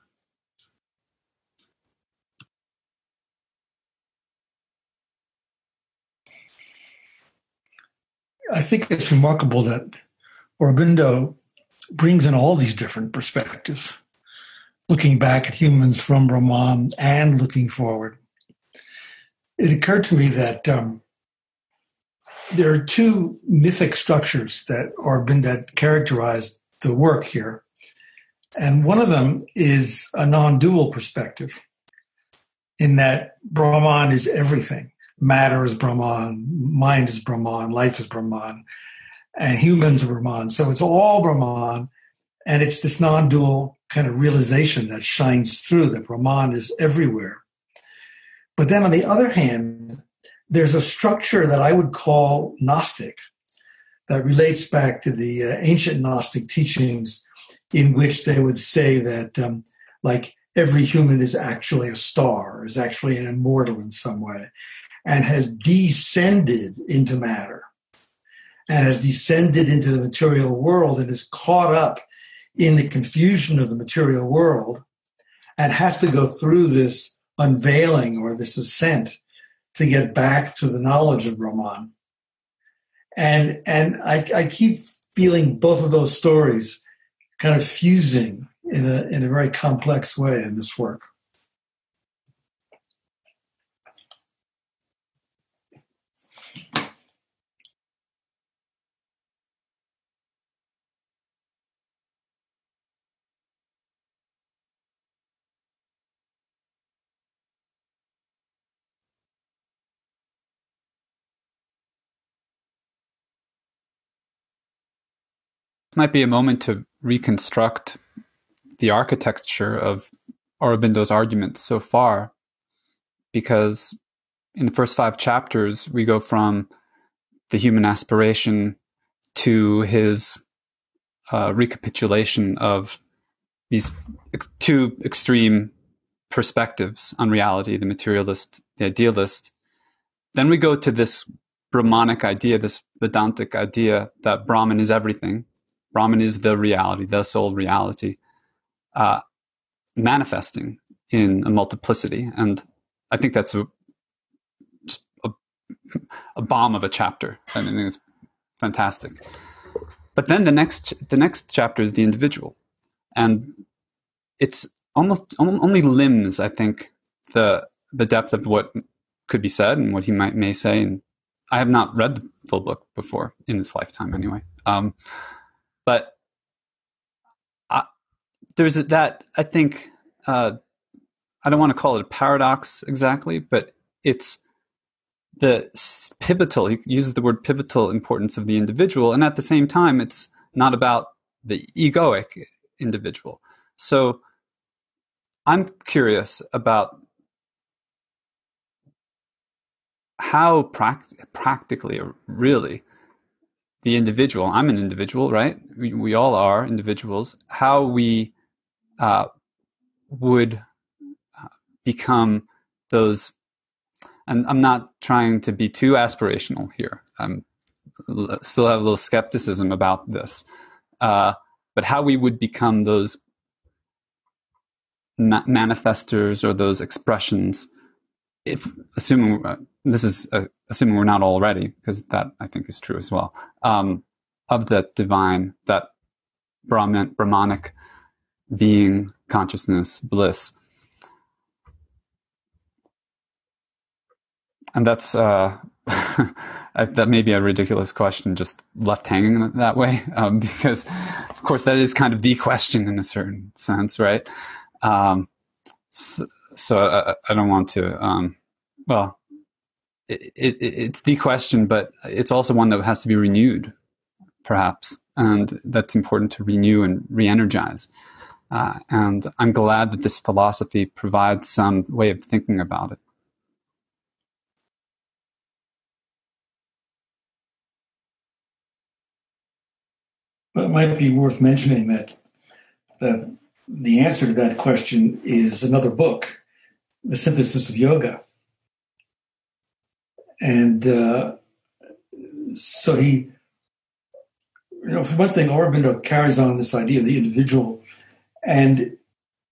I think it's remarkable that Aurobindo brings in all these different perspectives, looking back at humans from Brahman and looking forward. It occurred to me that um, there are two mythic structures that Aurobindo that the work here. And one of them is a non dual perspective, in that Brahman is everything matter is Brahman, mind is Brahman, life is Brahman, and humans are Brahman. So it's all Brahman, and it's this non dual kind of realization that shines through that Brahman is everywhere. But then on the other hand, there's a structure that I would call Gnostic that relates back to the uh, ancient Gnostic teachings, in which they would say that, um, like, every human is actually a star, is actually an immortal in some way and has descended into matter and has descended into the material world and is caught up in the confusion of the material world and has to go through this unveiling or this ascent to get back to the knowledge of Brahman. And and I, I keep feeling both of those stories kind of fusing in a in a very complex way in this work. Might be a moment to reconstruct the architecture of Aurobindo's arguments so far, because in the first five chapters, we go from the human aspiration to his uh, recapitulation of these ex- two extreme perspectives on reality the materialist, the idealist. Then we go to this Brahmanic idea, this Vedantic idea that Brahman is everything, Brahman is the reality, the sole reality, uh, manifesting in a multiplicity. And I think that's a, a, a bomb of a chapter. I mean, it's fantastic. But then the next the next chapter is the individual, and it's almost only limbs. I think the the depth of what could be said and what he might may say. And I have not read the full book before in this lifetime, anyway. Um, but I, there's that I think uh, I don't want to call it a paradox exactly, but it's the pivotal. He uses the word pivotal importance of the individual, and at the same time, it's not about the egoic individual. So I'm curious about how pract- practically, really, the individual, I'm an individual, right? We, we all are individuals, how we uh, would uh, become those. And I'm not trying to be too aspirational here. I'm still have a little skepticism about this. Uh, but how we would become those ma- manifestors or those expressions, if assuming uh, this is uh, assuming we're not already, because that I think is true as well, um, of the divine, that Brahman, Brahmanic being, consciousness, bliss. And that's uh, that may be a ridiculous question, just left hanging that way, um, because of course that is kind of the question in a certain sense, right? Um, so, so I, I, don't want to. Um, well, it, it, it's the question, but it's also one that has to be renewed, perhaps, and that's important to renew and re-energize. Uh, and I'm glad that this philosophy provides some way of thinking about it. But it might be worth mentioning that that the answer to that question is another book, The Synthesis of Yoga. And uh, so he, you know, for one thing, Aurobindo carries on this idea of the individual, and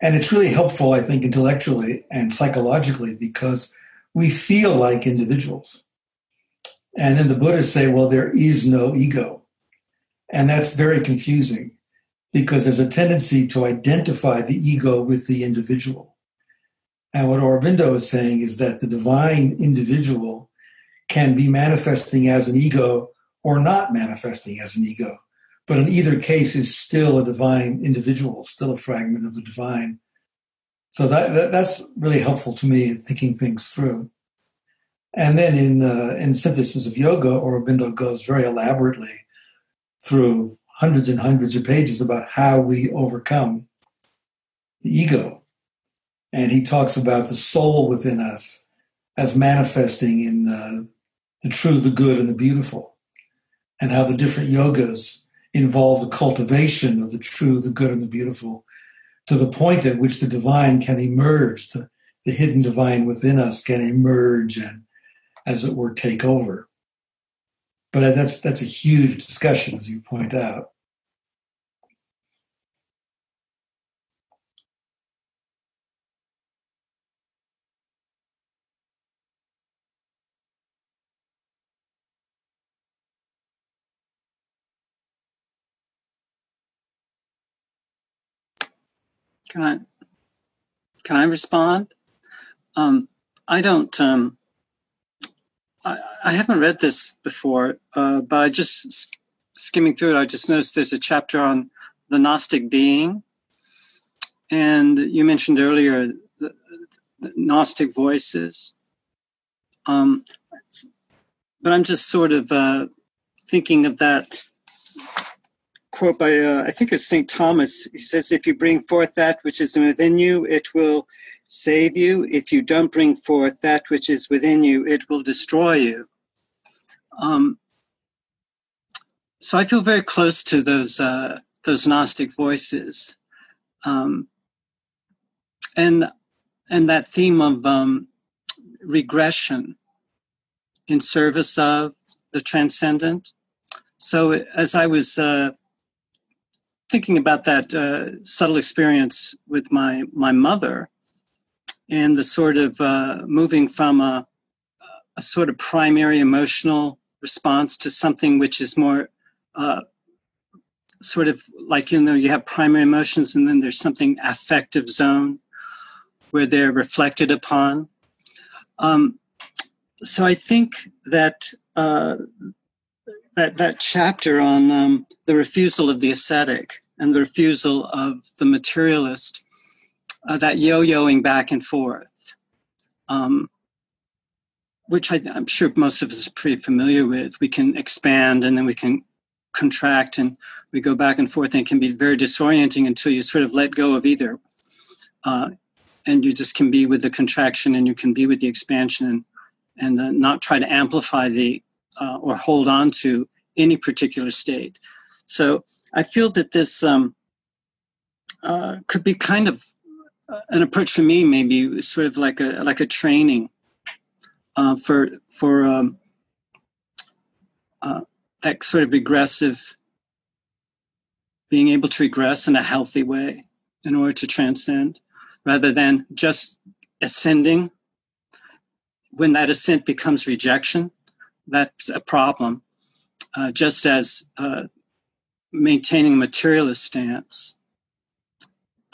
and it's really helpful, I think, intellectually and psychologically because we feel like individuals. And then the Buddhists say, well, there is no ego. And that's very confusing because there's a tendency to identify the ego with the individual. And what Aurobindo is saying is that the divine individual can be manifesting as an ego or not manifesting as an ego. But in either case, is still a divine individual, still a fragment of the divine. So that, that that's really helpful to me in thinking things through. And then in uh, in synthesis of yoga, Aurobindo goes very elaborately through hundreds and hundreds of pages about how we overcome the ego. And he talks about the soul within us as manifesting in uh, the true, the good, and the beautiful, and how the different yogas involve the cultivation of the true, the good, and the beautiful to the point at which the divine can emerge, the, the hidden divine within us can emerge and, as it were, take over. But that's that's a huge discussion, as you point out. Can I can I respond? Um, I don't. Um, I, I, haven't read this before, uh, but I just skimming through it. I just noticed there's a chapter on the Gnostic being, and you mentioned earlier the, the Gnostic voices. Um, but I'm just sort of uh, thinking of that quote by uh, I think it's Saint Thomas. He says, "If you bring forth that which is within you, it will save you. If you don't bring forth that which is within you, it will destroy you." Um, so I feel very close to those uh, those Gnostic voices, um, and and that theme of um, regression in service of the transcendent. So as I was uh, thinking about that uh, subtle experience with my my mother and the sort of uh, moving from a a sort of primary emotional response to something which is more uh, sort of like you know you have primary emotions and then there's something affective zone where they're reflected upon. Um, so i think that uh, that that chapter on um, the refusal of the ascetic and the refusal of the materialist uh, that yo-yoing back and forth um, which I, am sure most of us are pretty familiar with. We can expand and then we can contract and we go back and forth and it can be very disorienting until you sort of let go of either. Uh, and you just can be with the contraction and you can be with the expansion and, and uh, not try to amplify the uh, or hold on to any particular state. So I feel that this um, uh, could be kind of uh, an approach for me, maybe sort of like a like a training uh, for for um, uh, that sort of regressive, being able to regress in a healthy way in order to transcend, rather than just ascending. When that ascent becomes rejection, that's a problem. Uh, just as uh, maintaining a materialist stance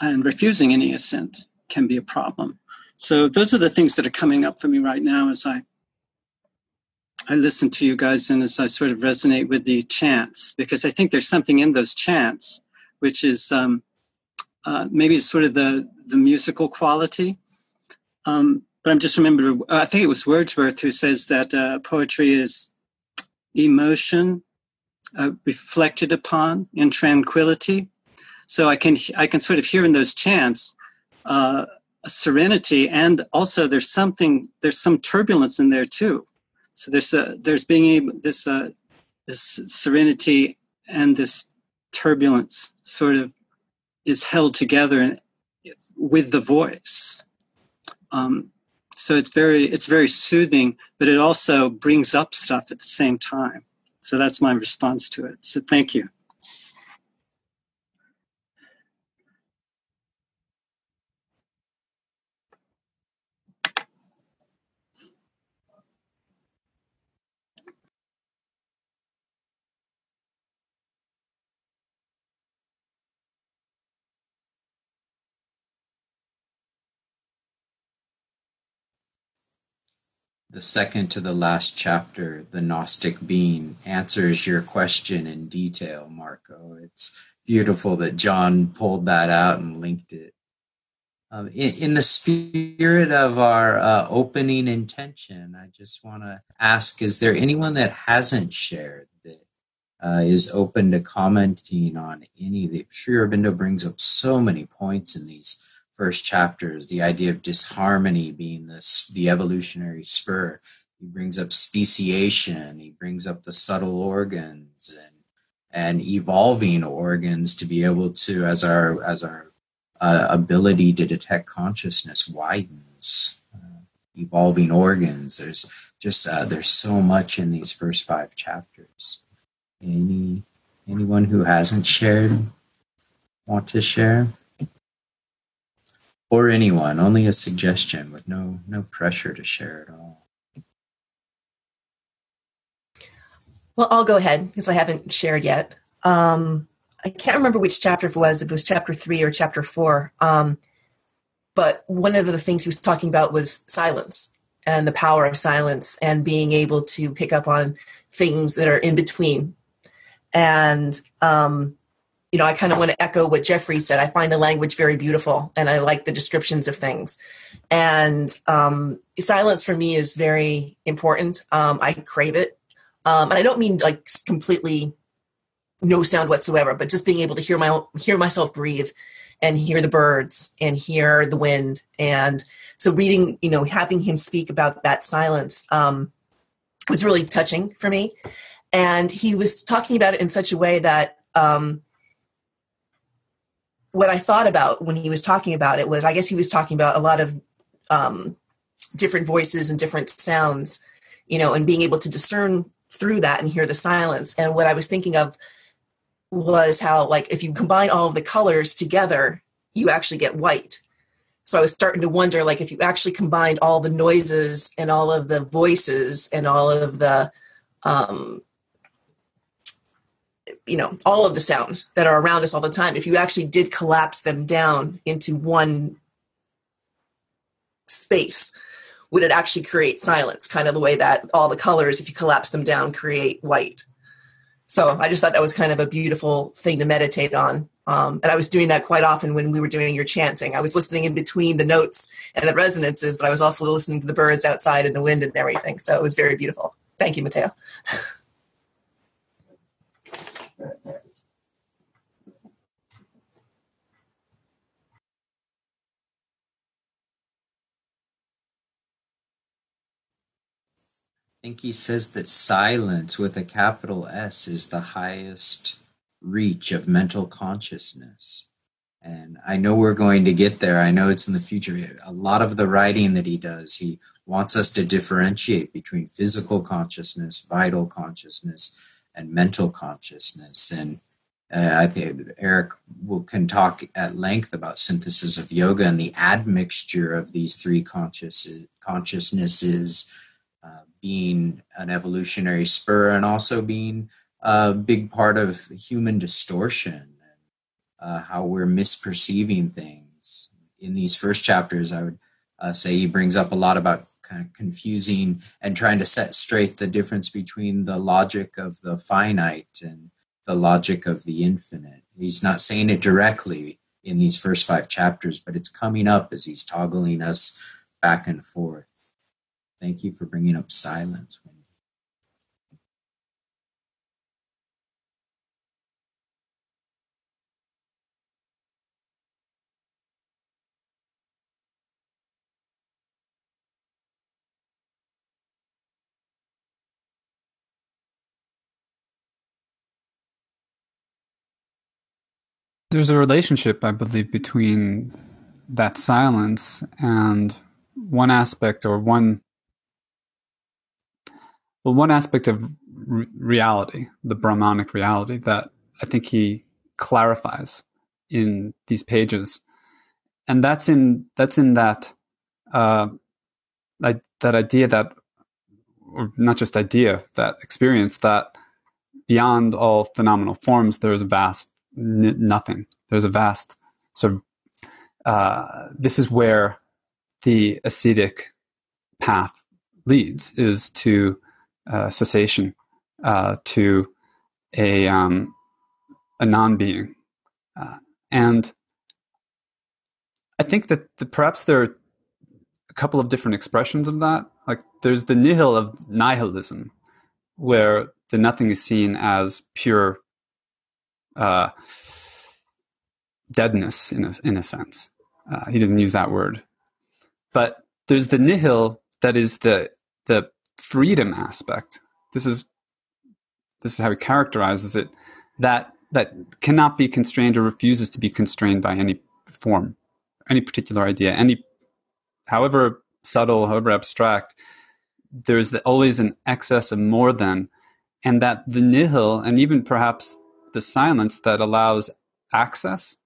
and refusing any assent can be a problem. So those are the things that are coming up for me right now as I I listen to you guys and as I sort of resonate with the chants because I think there's something in those chants which is um, uh, maybe it's sort of the the musical quality. Um, but I'm just remembering, I think it was Wordsworth who says that uh, poetry is emotion uh, reflected upon in tranquility. So I can I can sort of hear in those chants uh, serenity and also there's something there's some turbulence in there too so there's a there's being able this uh this serenity and this turbulence sort of is held together with the voice um, so it's very it's very soothing but it also brings up stuff at the same time. So that's my response to it. So thank you the second to the last chapter, The Gnostic Being, answers your question in detail, Marco. It's beautiful that John pulled that out and linked it. Um, in, in, the spirit of our uh, opening intention, I just want to ask Is there anyone that hasn't shared that uh, is open to commenting on any of the? Sri Aurobindo brings up so many points in these first chapters, the idea of disharmony being the, the evolutionary spur. He brings up speciation, he brings up the subtle organs and, and evolving organs to be able to, as our, as our uh, ability to detect consciousness widens, uh, evolving organs. There's just, uh, there's so much in these first five chapters. Any, anyone who hasn't shared want to share? Or anyone, only a suggestion with no no pressure to share at all. Well, I'll go ahead because I haven't shared yet. Um, I can't remember which chapter it was, if it was chapter three or chapter four. Um, but one of the things he was talking about was silence and the power of silence and being able to pick up on things that are in between. And um, you know, I kind of want to echo what Geoffrey said. I find the language very beautiful and I like the descriptions of things. And um, silence for me is very important. Um, I crave it. Um, and I don't mean like completely no sound whatsoever, but just being able to hear my hear myself breathe and hear the birds and hear the wind. And so reading, you know, having him speak about that silence um, was really touching for me. And he was talking about it in such a way that um, what I thought about when he was talking about it was I guess he was talking about a lot of um, different voices and different sounds, you know, and being able to discern through that and hear the silence. And what I was thinking of was how, like, if you combine all of the colors together, you actually get white. So I was starting to wonder, like, if you actually combined all the noises and all of the voices and all of the, um, you know, all of the sounds that are around us all the time, if you actually did collapse them down into one space, would it actually create silence? Kind of the way that all the colors, if you collapse them down, create white. So I just thought that was kind of a beautiful thing to meditate on. Um, and I was doing that quite often when we were doing your chanting. I was listening in between the notes and the resonances, but I was also listening to the birds outside and the wind and everything. So it was very beautiful. Thank you, Matteo. think he says that silence with a capital S is the highest reach of mental consciousness. And I know we're going to get there. I know it's in the future. A lot of the writing that he does, he wants us to differentiate between physical consciousness, vital consciousness, and mental consciousness. And uh, I think Eric will, can talk at length about synthesis of yoga and the admixture of these three conscious, consciousnesses being an evolutionary spur and also being a big part of human distortion and uh, how we're misperceiving things. In these first chapters, I would uh, say he brings up a lot about kind of confusing and trying to set straight the difference between the logic of the finite and the logic of the infinite. He's not saying it directly in these first five chapters, but it's coming up as he's toggling us back and forth. Thank you for bringing up silence. There's a relationship, I believe, between that silence and one aspect or one well, one aspect of re- reality, the Brahmanic reality, that I think he clarifies in these pages, and that's in that's in that uh, I, that idea that, or not just idea, that experience that beyond all phenomenal forms, there is a vast n- nothing. There's a vast sort of. Uh, this is where the ascetic path leads is to uh, cessation uh, to a um, a non-being, uh, and I think that the, perhaps there are a couple of different expressions of that. Like there's the nihil of nihilism, where the nothing is seen as pure uh, deadness in a, in a sense. Uh, he doesn't use that word, but there's the nihil that is the the freedom aspect. This is this is how he characterizes it. That that cannot be constrained or refuses to be constrained by any form, any particular idea, any however subtle, however abstract. There's the, always an excess of more than, and that the nihil, and even perhaps the silence that allows access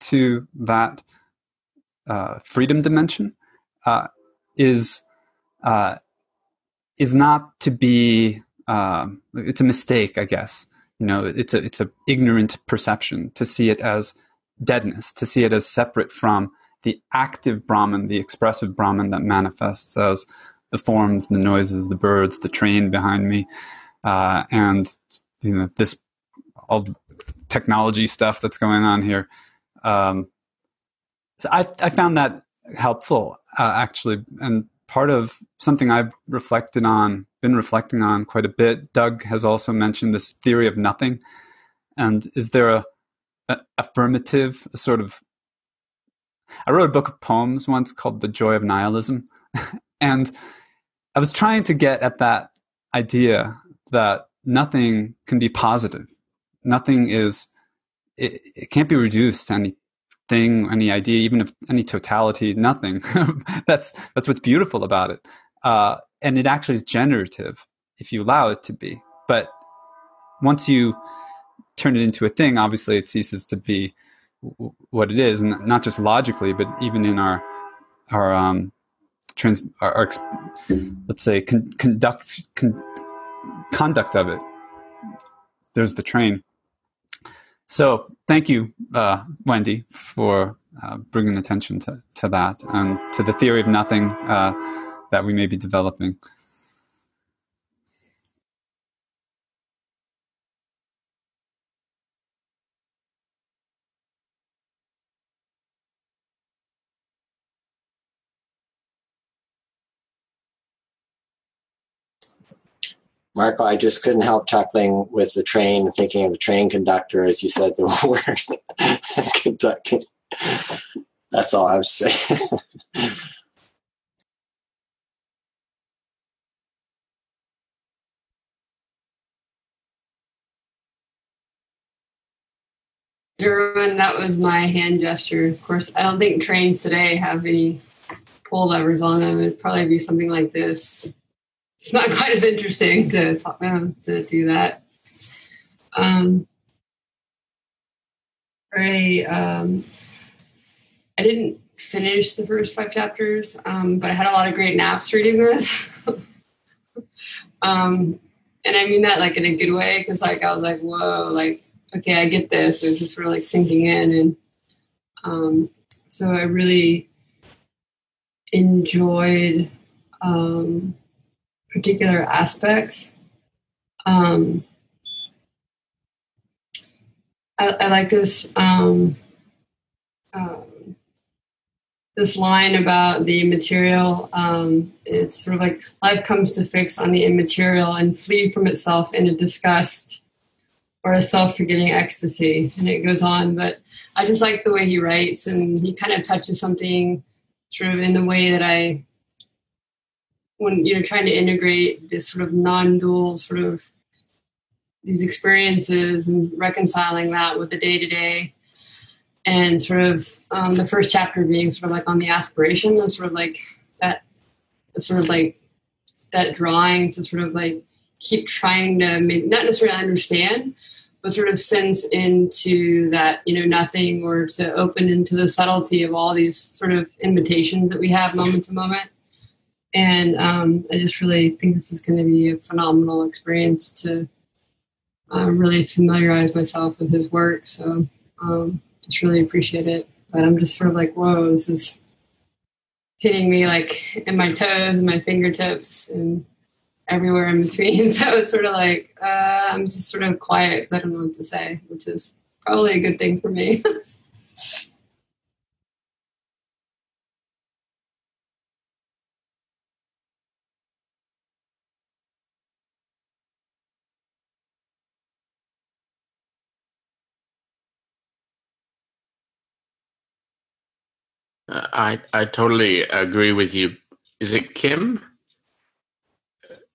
to that uh, freedom dimension uh, is uh, is not to be uh, it's a mistake i guess. You know it's a it's a ignorant perception to see it as deadness to see it as separate from the active brahman the expressive brahman that manifests as the forms the noises the birds the train behind me uh, and you know this all technology stuff that's going on here. Um, so I, I found that helpful uh, actually and part of something I've reflected on, been reflecting on quite a bit. Doug has also mentioned this theory of nothing. And is there a, a affirmative, a sort of I wrote a book of poems once called The Joy of Nihilism. and I was trying to get at that idea that nothing can be positive. Nothing is, it, it can't be reduced to any thing, any idea, even if any totality, nothing. that's that's what's beautiful about it, uh, and it actually is generative if you allow it to be. But once you turn it into a thing, obviously it ceases to be what it is, and not just logically, but even in our our um, trans our, our let's say con- conduct con- conduct of it. There's the train. So thank you, uh, Wendy, for uh, bringing attention to, to that and to the theory of nothing uh, that we may be developing. Marco, I just couldn't help chuckling with the train, thinking of a train conductor as you said the word conducting. That's all I was saying. Everyone, that was my hand gesture. Of course, I don't think trains today have any pull levers on them. It'd probably be something like this it's not quite as interesting to talk, um, to do that. Um, I um, I didn't finish the first five chapters, um, but I had a lot of great naps reading this. um, and I mean that like in a good way because like I was like, whoa, like okay, I get this. It was just sort of like sinking in, and um, so I really enjoyed um, particular aspects. Um, I, I, like this um, um, this line about the immaterial. Um, it's sort of like life comes to fix on the immaterial and flee from itself in a disgust or a self-forgetting ecstasy, and it goes on. But I just like the way he writes, and he kind of touches something sort of in the way that I when you're trying to integrate this sort of non-dual sort of these experiences and reconciling that with the day-to-day and sort of um, the first chapter being sort of like on the aspiration and sort of like that sort of like that drawing to sort of like keep trying to maybe not necessarily understand but sort of sense into that you know nothing or to open into the subtlety of all these sort of invitations that we have moment to moment and um, I just really think this is going to be a phenomenal experience to um, really familiarize myself with his work. So um, just really appreciate it. But I'm just sort of like, whoa, this is hitting me like in my toes and my fingertips and everywhere in between. So it's sort of like uh, I'm just sort of quiet. I don't know what to say, which is probably a good thing for me. I I totally agree with you. Is it Kim?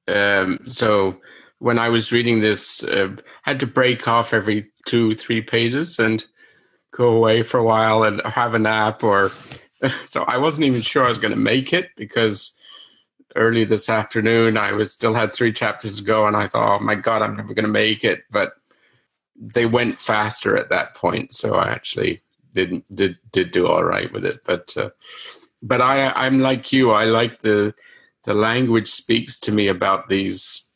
Um, so when I was reading this, uh, had to break off every two three pages and go away for a while and have a nap or so I wasn't even sure I was going to make it because early this afternoon I was still had three chapters to go and I thought oh my god I'm never going to make it but they went faster at that point so I actually did did did do all right with it. But uh, but I I'm like you. I like the the language speaks to me about these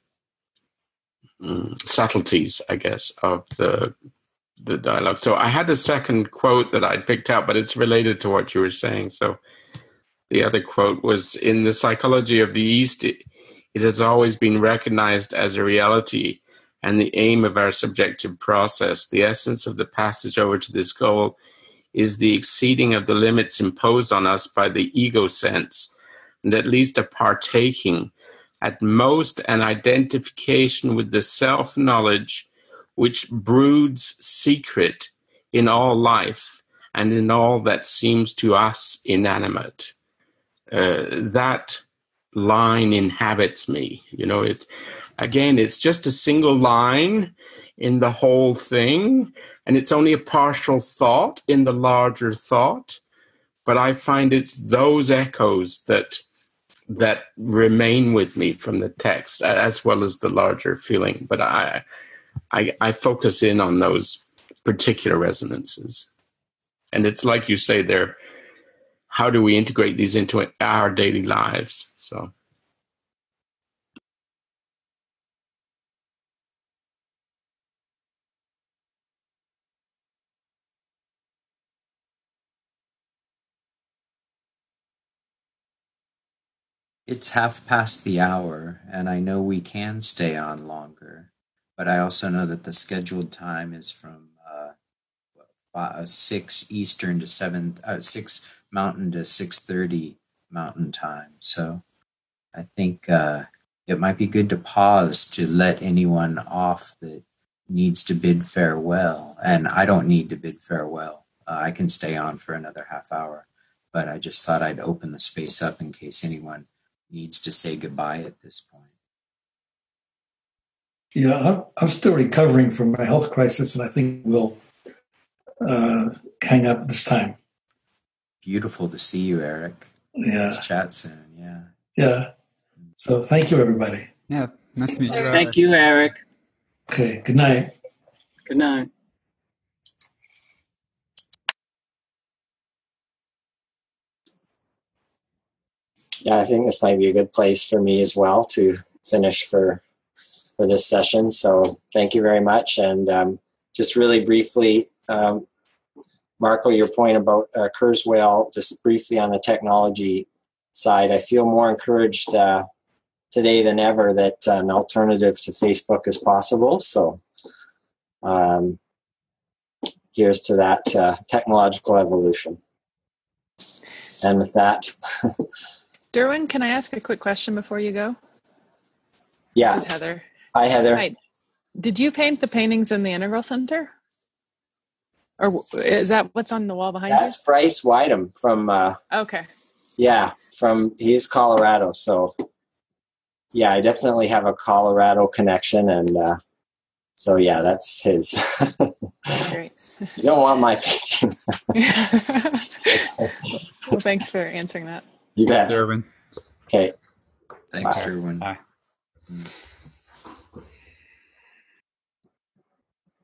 um, subtleties, I guess, of the the dialogue. So I had a second quote that I picked out, but it's related to what you were saying. So the other quote was in the psychology of the East. It, it has always been recognized as a reality and the aim of our subjective process. The essence of the passage over to this goal is the exceeding of the limits imposed on us by the ego sense, and at least a partaking, at most an identification with the self knowledge which broods secret in all life and in all that seems to us inanimate. Uh, that line inhabits me. You know, it again, it's just a single line in the whole thing, and it's only a partial thought in the larger thought but i find it's those echoes that that remain with me from the text as well as the larger feeling but i i, I focus in on those particular resonances and it's like you say they're how do we integrate these into our daily lives? So. It's half past the hour, and I know we can stay on longer, but I also know that the scheduled time is from uh, uh, six Eastern to seven, uh, six Mountain to six thirty Mountain time. So I think uh, it might be good to pause to let anyone off that needs to bid farewell, and I don't need to bid farewell. Uh, I can stay on for another half hour, but I just thought I'd open the space up in case anyone needs to say goodbye at this point. Yeah, I'm, I'm still recovering from my health crisis, and I think we'll uh, hang up this time. Beautiful to see you, Eric. Yeah. Let's chat soon. Yeah. Yeah. So thank you, everybody. Yeah. Nice to meet you. Thank you, Eric. Okay. Good night. Good night. Yeah, I think this might be a good place for me as well to finish for for this session. So thank you very much. And um, just really briefly, um, Marco, your point about uh, Kurzweil, just briefly on the technology side, I feel more encouraged uh, today than ever that uh, an alternative to Facebook is possible. So um, here's to that uh, technological evolution. And with that, Durwin, can I ask a quick question before you go? Yeah. This is Heather. Hi, Heather. Hi. Did you paint the paintings in the Integral Center? Or is that what's on the wall behind you? That's Bryce Whitem from, uh. Okay. yeah, from, he's Colorado. So, yeah, I definitely have a Colorado connection. And uh, so, yeah, that's his. Great. you don't want my painting. well, thanks for answering that. You bet. Durwin. Okay. Thanks, Bye. Durwin. Bye.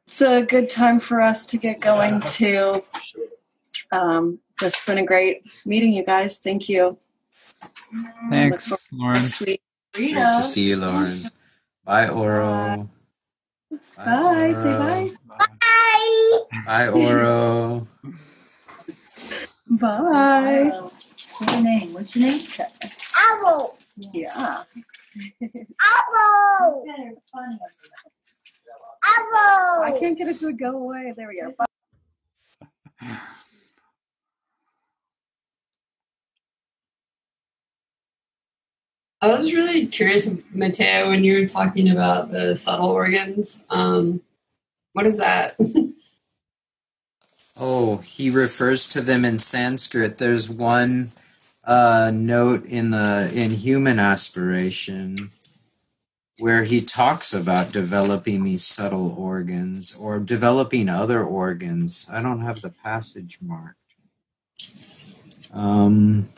It's a good time for us to get going too. Um, it's been a great meeting, you guys. Thank you. Thanks, Lauren. Next week. Good to see you, Lauren. Bye, Oro. Bye. Say Oro. bye. Bye, Oro. Bye. What's your name? What's your name? Owl. Yeah. Owl. Owl. I can't get it to go away. There we go. Bye. I was really curious, Matteo, when you were talking about the subtle organs. Um, what is that? Oh, he refers to them in Sanskrit. There's one uh, note in the in human aspiration where he talks about developing these subtle organs or developing other organs. I don't have the passage marked. Um,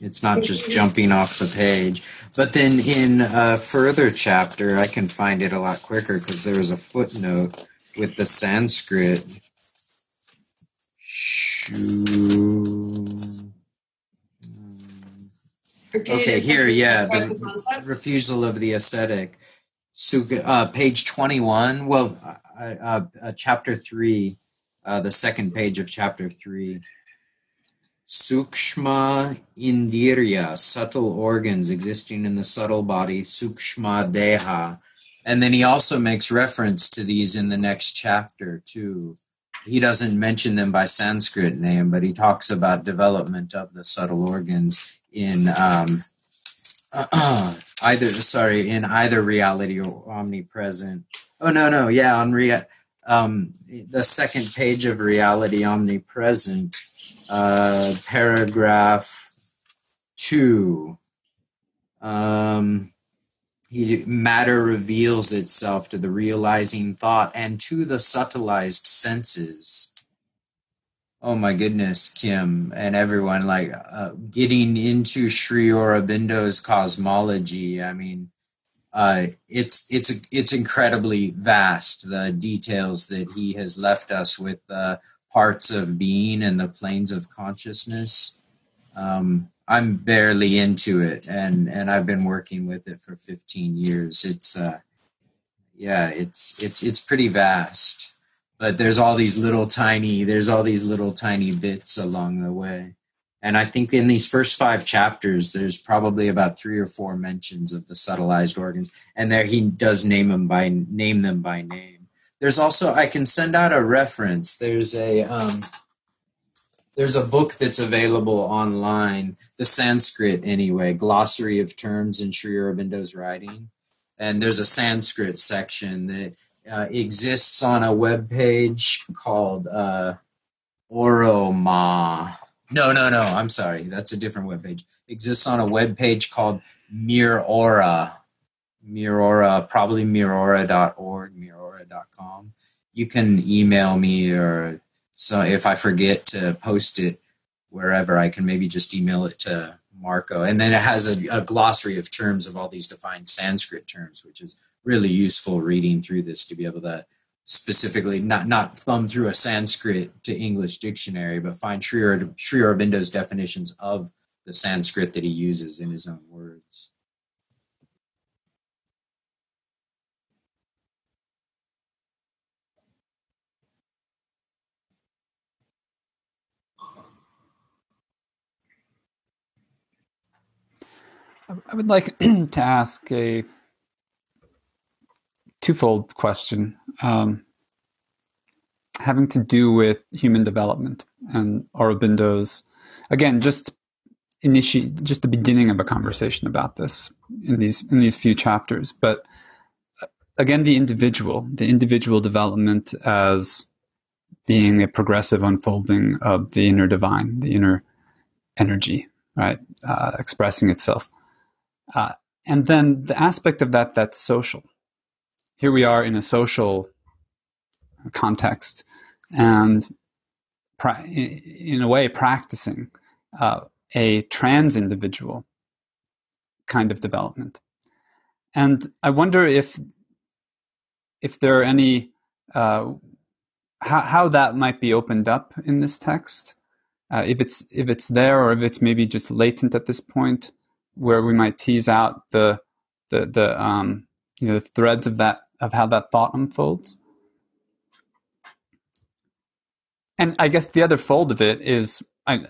it's not just jumping off the page. But then in a further chapter, I can find it a lot quicker because there's a footnote with the Sanskrit. Shoo- Okay, here, yeah, the the refusal of the ascetic. Sukha, uh, page 21, well, uh, uh, uh, chapter 3, uh, the second page of chapter 3. Sukshma indriya, subtle organs existing in the subtle body, sukshma deha. And then he also makes reference to these in the next chapter, too. He doesn't mention them by Sanskrit name, but he talks about development of the subtle organs in um, either sorry in either reality or omnipresent. Oh no no yeah on rea- um, the second page of reality omnipresent uh, paragraph two. Um, he, matter reveals itself to the realizing thought and to the subtilized senses. Oh my goodness, Kim and everyone, like uh, getting into Sri Aurobindo's cosmology. I mean, uh, it's it's it's incredibly vast. The details that he has left us with uh, parts of being and the planes of consciousness. Um, I'm barely into it, and and I've been working with it for 15 years. It's uh, yeah, it's it's it's pretty vast, but there's all these little tiny there's all these little tiny bits along the way. And I think in these first five chapters, there's probably about three or four mentions of the subtilized organs, and there he does name them by name them by name. There's also I can send out a reference. There's a um, there's a book that's available online, the Sanskrit anyway, glossary of terms in Sri Aurobindo's writing, and there's a Sanskrit section that uh, exists on a web page called uh, Oroma no, no, no. I'm sorry. That's a different web page. Exists on a web page called Miraura. Miraura, probably miraura.org, miraura.com. You can email me or so if I forget to post it wherever, I can maybe just email it to Marco. And then it has a, a glossary of terms of all these defined Sanskrit terms, which is really useful reading through this to be able to specifically not not thumb through a Sanskrit to English dictionary, but find Sri, Sri Aurobindo's definitions of the Sanskrit that he uses in his own words. I would like to ask a twofold question um, having to do with human development and Aurobindo's again just initiate just the beginning of a conversation about this in these in these few chapters. But uh, again the individual the individual development as being a progressive unfolding of the inner divine the inner energy right uh, expressing itself. Uh, and then the aspect of that that's social here we are in a social context and in a way practicing uh, a trans individual kind of development. And i wonder if if there are any uh, how, how that might be opened up in this text uh, if it's if it's there or if it's maybe just latent at this point where we might tease out the the the um, you know the threads of that of how that thought unfolds. And I guess the other fold of it is I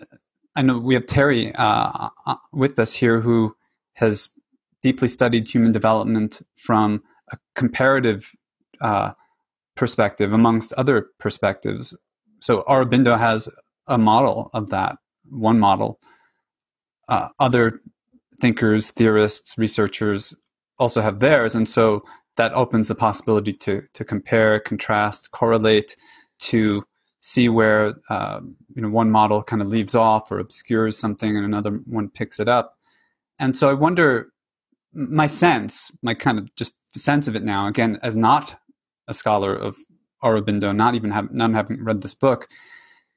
I know we have Terri uh, uh, with us here who has deeply studied human development from a comparative uh, perspective amongst other perspectives. So Aurobindo has a model of that, one model. Uh, other thinkers, theorists, researchers also have theirs. And so that opens the possibility to to compare, contrast, correlate, to see where um, you know one model kind of leaves off or obscures something, and another one picks it up. And so I wonder, my sense, my kind of just sense of it now, again, as not a scholar of Aurobindo, not even have, not having read this book,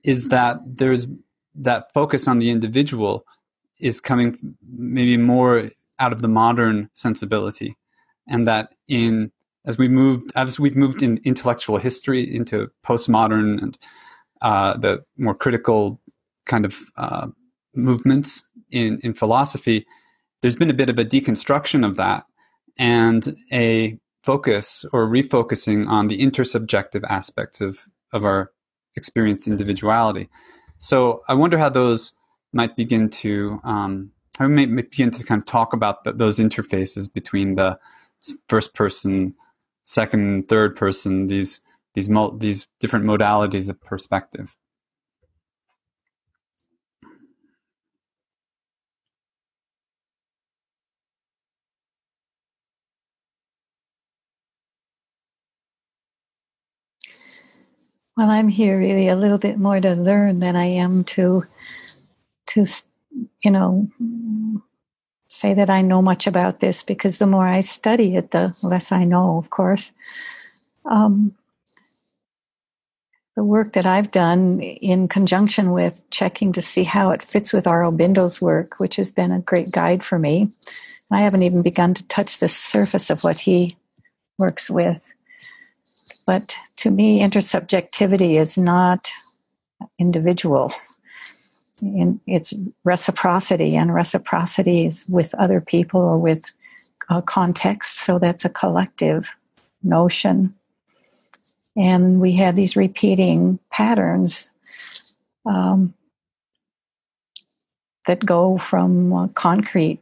is that there's that focus on the individual is coming maybe more out of the modern sensibility and that in as we moved as we've moved in intellectual history into postmodern and uh, the more critical kind of uh, movements in in philosophy, there's been a bit of a deconstruction of that and a focus or refocusing on the intersubjective aspects of of our experienced individuality. So I wonder how those might begin to um, I may begin to kind of talk about the, those interfaces between the first person, second, third person, these these mul- these different modalities of perspective. Well, I'm here really a little bit more to learn than I am to to you know say that I know much about this because the more I study it, the less I know, of course. Um, the work that I've done in conjunction with checking to see how it fits with Aurobindo's work, which has been a great guide for me. I haven't even begun to touch the surface of what he works with. But to me, intersubjectivity is not individual. In its reciprocity, and reciprocity is with other people or with a context, so that's a collective notion. And we had these repeating patterns um, that go from uh, concrete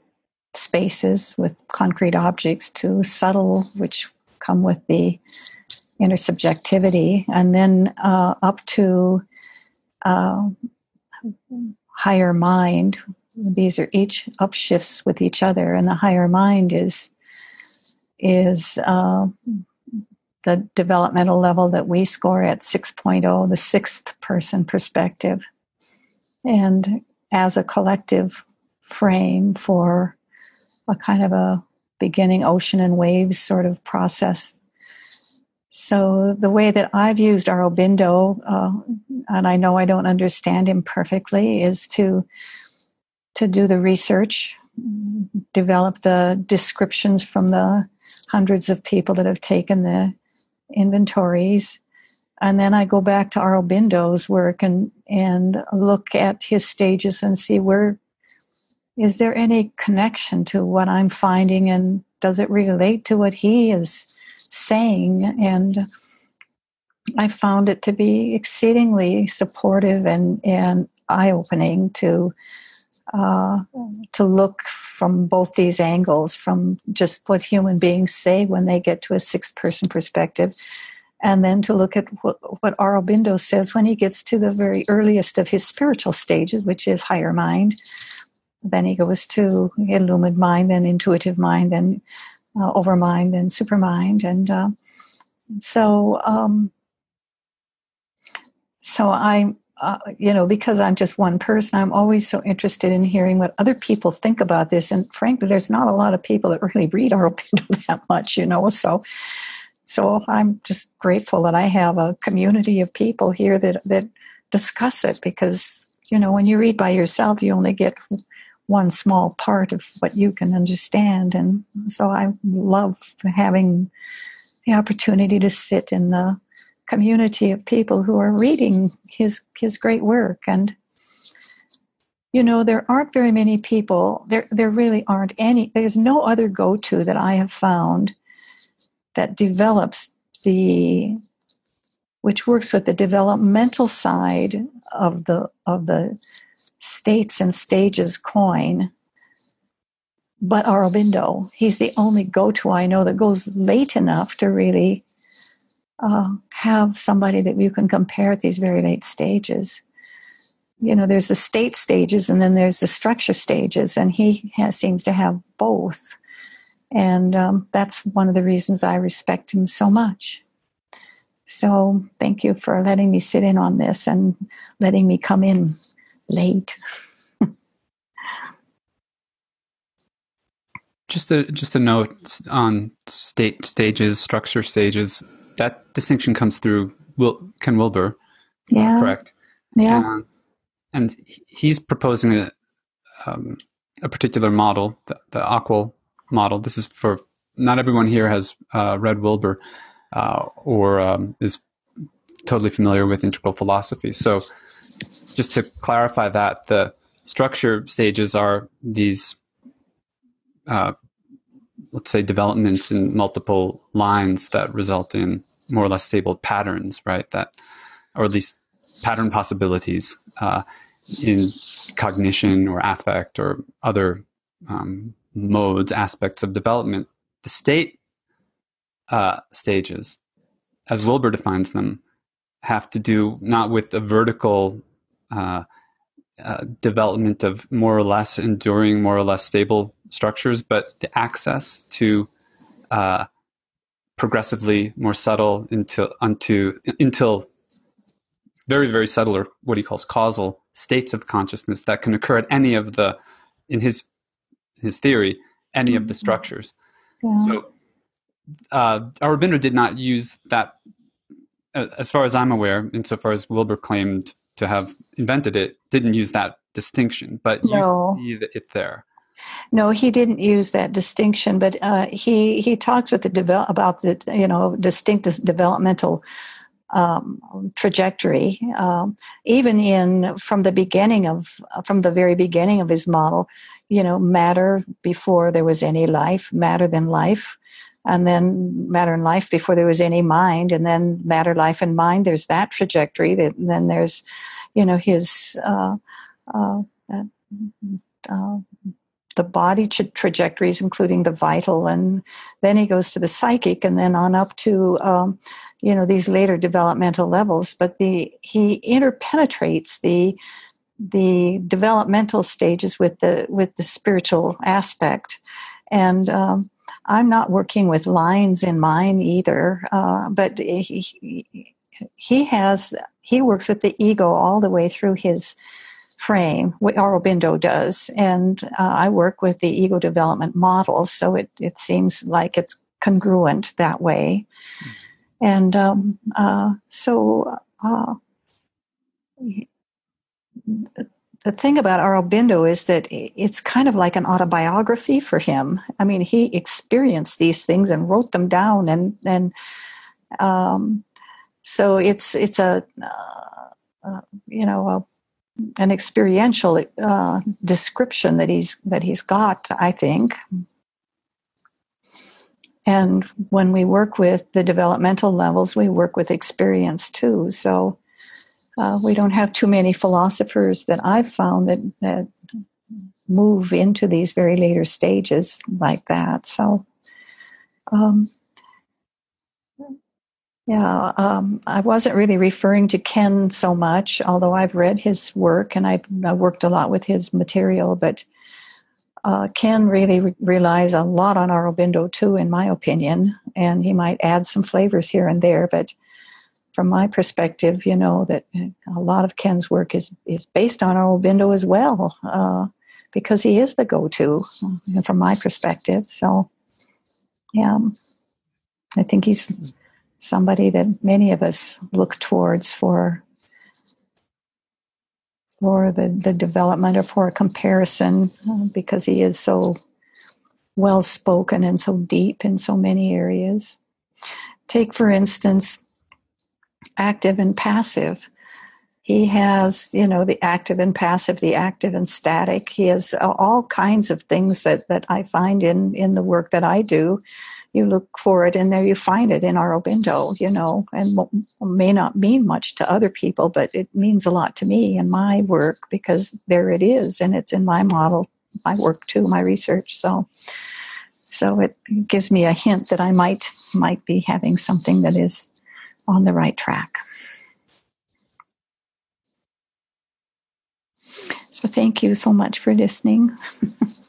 spaces with concrete objects to subtle, which come with the intersubjectivity, and then uh, up to uh, higher mind. These are each upshifts with each other, and the higher mind is is uh, the developmental level that we score at 6.0, the sixth person perspective, and as a collective frame for a kind of a beginning ocean and waves sort of process. So the way that I've used Aurobindo, uh, and I know I don't understand him perfectly, is to to do the research, develop the descriptions from the hundreds of people that have taken the inventories, and then I go back to Aurobindo's work and and look at his stages and see where is there any connection to what I'm finding and does it relate to what he is saying? And I found it to be exceedingly supportive and, and eye opening to uh, to look from both these angles, from just what human beings say when they get to a sixth person perspective, and then to look at what, what Aurobindo says when he gets to the very earliest of his spiritual stages, which is higher mind, then he goes to illumined mind, then intuitive mind, then uh, overmind, and supermind. And uh, so, um, so I, uh, you know, because I'm just one person, I'm always so interested in hearing what other people think about this. And frankly, there's not a lot of people that really read our Aurobindo that much, you know. So, so I'm just grateful that I have a community of people here that that discuss it because you know when you read by yourself, you only get one small part of what you can understand. And so I love having the opportunity to sit in the community of people who are reading his his great work and you know there aren't very many people there there really aren't any there's no other go-to that i have found that develops the which works with the developmental side of the of the states and stages coin, but Aurobindo. He's the only go to I know that goes late enough to really uh, have somebody that you can compare at these very late stages. You know, there's the state stages and then there's the structure stages, and he has, seems to have both. And um, that's one of the reasons I respect him so much. So, thank you for letting me sit in on this and letting me come in late. just a just a note on state stages, structure stages. That distinction comes through Will, Ken Wilber. Yeah. Correct. Yeah. And, and he's proposing a um, a particular model, the, the AQAL model. This is for not everyone here has uh, read Wilber uh, or um, is totally familiar with integral philosophy. So just to clarify that, the structure stages are these, uh, let's say, developments in multiple lines that result in more or less stable patterns, right? That, or at least pattern possibilities uh, in cognition or affect or other um, modes, aspects of development. The state uh, stages, as Wilber defines them, have to do not with a vertical uh, uh, development of more or less enduring, more or less stable structures, but the access to uh, progressively more subtle until unto until very very subtle or what he calls causal states of consciousness that can occur at any of the in his his theory any of the mm-hmm. structures. Yeah. So uh, Aurobindo did not use that, as far as I'm aware, insofar as Wilber claimed to have invented it didn't use that distinction, but no. you see it there. No, he didn't use that distinction, but uh, he he talks with the develop about the you know distinct developmental um, trajectory. Um, even in from the beginning of from the very beginning of his model, you know, matter before there was any life, matter than life, and then matter and life before there was any mind, and then matter, life, and mind. There's that trajectory. That then there's, you know, his. Uh, uh, uh, the body tra- trajectories, including the vital, and then he goes to the psychic, and then on up to um, you know these later developmental levels. But the he interpenetrates the the developmental stages with the with the spiritual aspect, and um, I'm not working with lines in mine either, uh, but he, he has he works with the ego all the way through his frame, what Aurobindo does. And uh, I work with the ego development model, so it, it seems like it's congruent that way. And um, uh, so uh, the thing about Aurobindo is that it's kind of like an autobiography for him. I mean, he experienced these things and wrote them down, and and um, so it's it's a uh, uh, you know a an experiential uh, description that he's that he's got. I think. And when we work with the developmental levels, we work with experience too. So uh, we don't have too many philosophers that I've found that, that move into these very later stages like that. So um, yeah, um, I wasn't really referring to Ken so much, although I've read his work and I've, I've worked a lot with his material. But uh, Ken really re- relies a lot on Aurobindo too, in my opinion, and he might add some flavors here and there. But from my perspective, you know that a lot of Ken's work is is based on Aurobindo as well, uh, because he is the go-to from my perspective. So, yeah, I think he's somebody that many of us look towards for for the, the development or for a comparison uh, because he is so well spoken and so deep in so many areas. Take, for instance, active and passive. He has, you know, the active and passive, the active and static. He has all kinds of things that, that I find in, in the work that I do you look for it and there you find it in Aurobindo, you know, and may not mean much to other people, but it means a lot to me in my work because there it is and it's in my model, my work too, my research. So, so it gives me a hint that I might might be having something that is on the right track. So thank you so much for listening.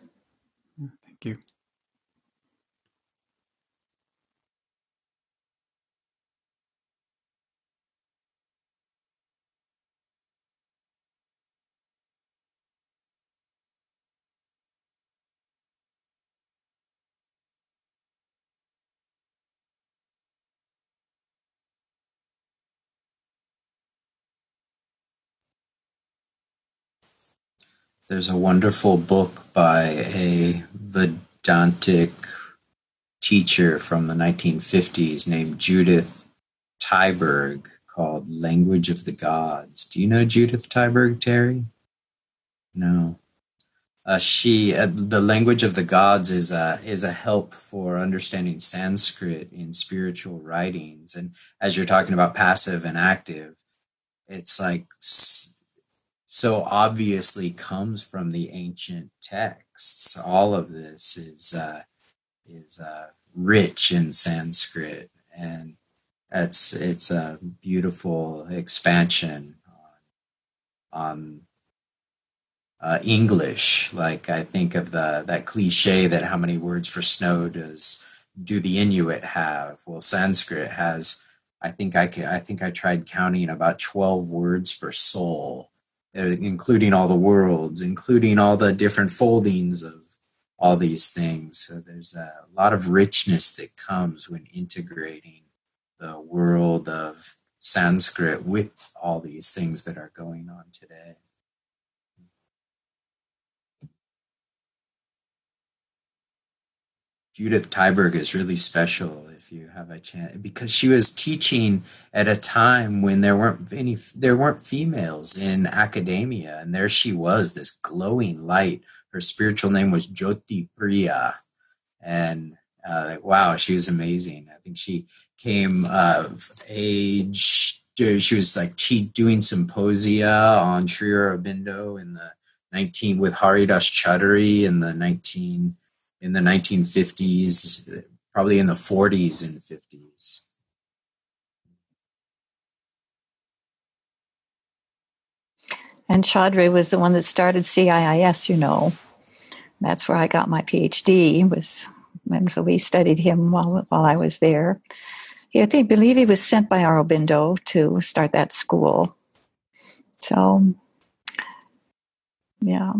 There's a wonderful book by a Vedantic teacher from the 1950s named Judith Tyberg called Language of the Gods. Do you know Judith Tyberg, Terri? No. Uh, she, uh, the language of the gods is a is a help for understanding Sanskrit in spiritual writings. And as you're talking about passive and active, it's like so obviously comes from the ancient texts. All of this is uh, is uh, rich in Sanskrit, and it's it's a beautiful expansion on, on uh, English. Like I think of the that cliche that how many words for snow does do the Inuit have? Well, Sanskrit has. I think I I think I tried counting about twelve words for soul Uh, including all the worlds, including all the different foldings of all these things. So there's a lot of richness that comes when integrating the world of Sanskrit with all these things that are going on today. Judith Tyberg is really special. You have a chance because she was teaching at a time when there weren't any there weren't females in academia and there she was this glowing light. Her spiritual name was jyoti priya. And uh, wow she was amazing. I think she came of age she was like she doing symposia on Sri Aurobindo in the 19 with Haridas Chaudhuri in the 19 in the 1950s probably in the 40s and 50s. And Chaudhuri was the one that started CIIS, you know. That's where I got my PhD. Was and so we studied him while while I was there. I think believe he was sent by Aurobindo to start that school. So, yeah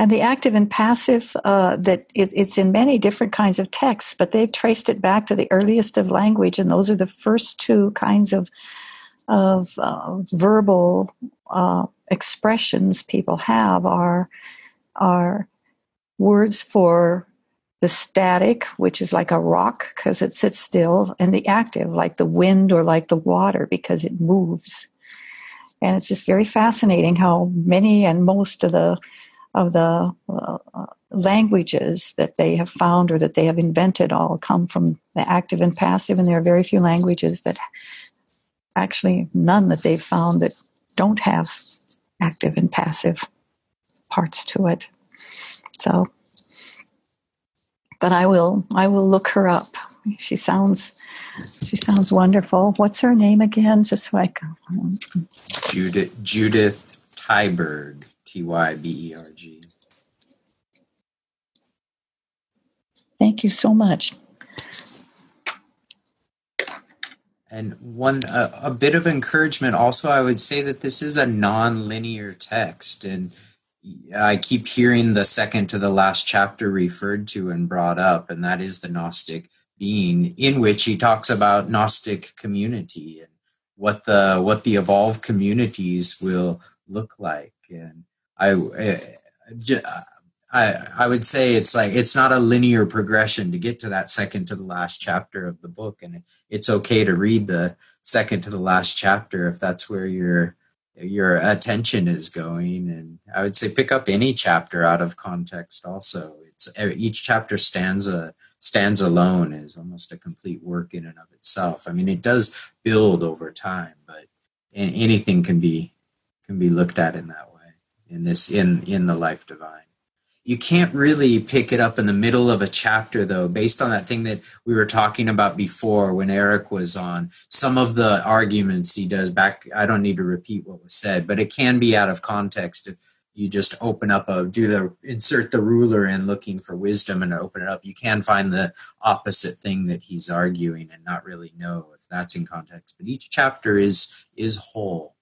and the active and passive uh, that it, it's in many different kinds of texts but they've traced it back to the earliest of language and those are the first two kinds of of uh, verbal uh, expressions people have are are words for the static which is like a rock because it sits still and the active like the wind or like the water because it moves. And it's just very fascinating how many and most of the of the uh, languages that they have found or that they have invented all come from the active and passive, and there are very few languages that actually none that they've found that don't have active and passive parts to it. So, but I will I will look her up. She sounds she sounds wonderful. What's her name again? Just so I can. Judith Judith Tyberg. T Y B E R G. Thank you so much. And one uh, a bit of encouragement also I would say that this is a non-linear text and I keep hearing the second to the last chapter referred to and brought up and that is the Gnostic being in which he talks about Gnostic community and what the what the evolved communities will look like and I, I, I would say it's like it's not a linear progression to get to that second to the last chapter of the book, and it's okay to read the second to the last chapter if that's where your your attention is going. And I would say pick up any chapter out of context. Also, it's each chapter stands a stands alone is almost a complete work in and of itself. I mean, it does build over time, but anything can be can be looked at in that in this in in the life divine. You can't really pick it up in the middle of a chapter though based on that thing that we were talking about before when eric was on. Some of the arguments he does back i don't need to repeat what was said but it can be out of context if you just open up a do the insert the ruler in looking for wisdom and open it up. You can find the opposite thing that he's arguing and not really know if that's in context. But each chapter is is whole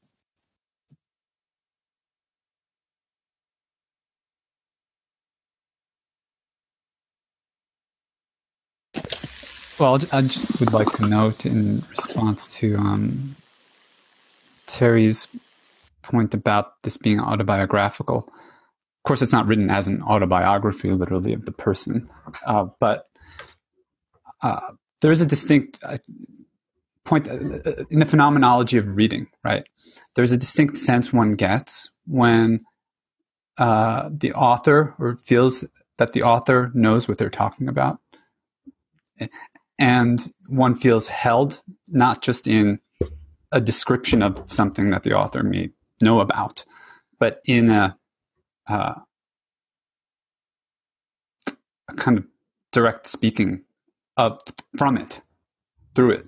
Well, I just would like to note in response to um, Terri's point about this being autobiographical. Of course, it's not written as an autobiography, literally, of the person, uh, but uh, there is a distinct uh, point uh, uh, in the phenomenology of reading, right? There's a distinct sense one gets when uh, the author or feels that the author knows what they're talking about and one feels held not just in a description of something that the author may know about, but in a, uh, a kind of direct speaking of from it, through it.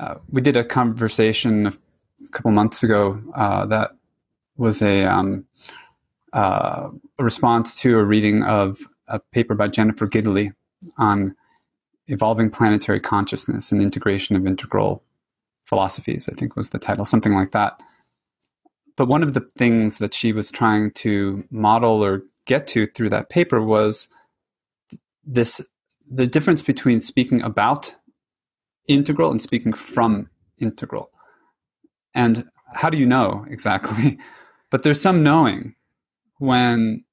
Uh, we did a conversation a couple months ago uh, that was a, um, uh, a response to a reading of a paper by Jennifer Gidley on Evolving Planetary Consciousness and Integration of Integral Philosophies, I think was the title, something like that. But one of the things that she was trying to model or get to through that paper was this the difference between speaking about integral and speaking from integral. And how do you know exactly? but there's some knowing when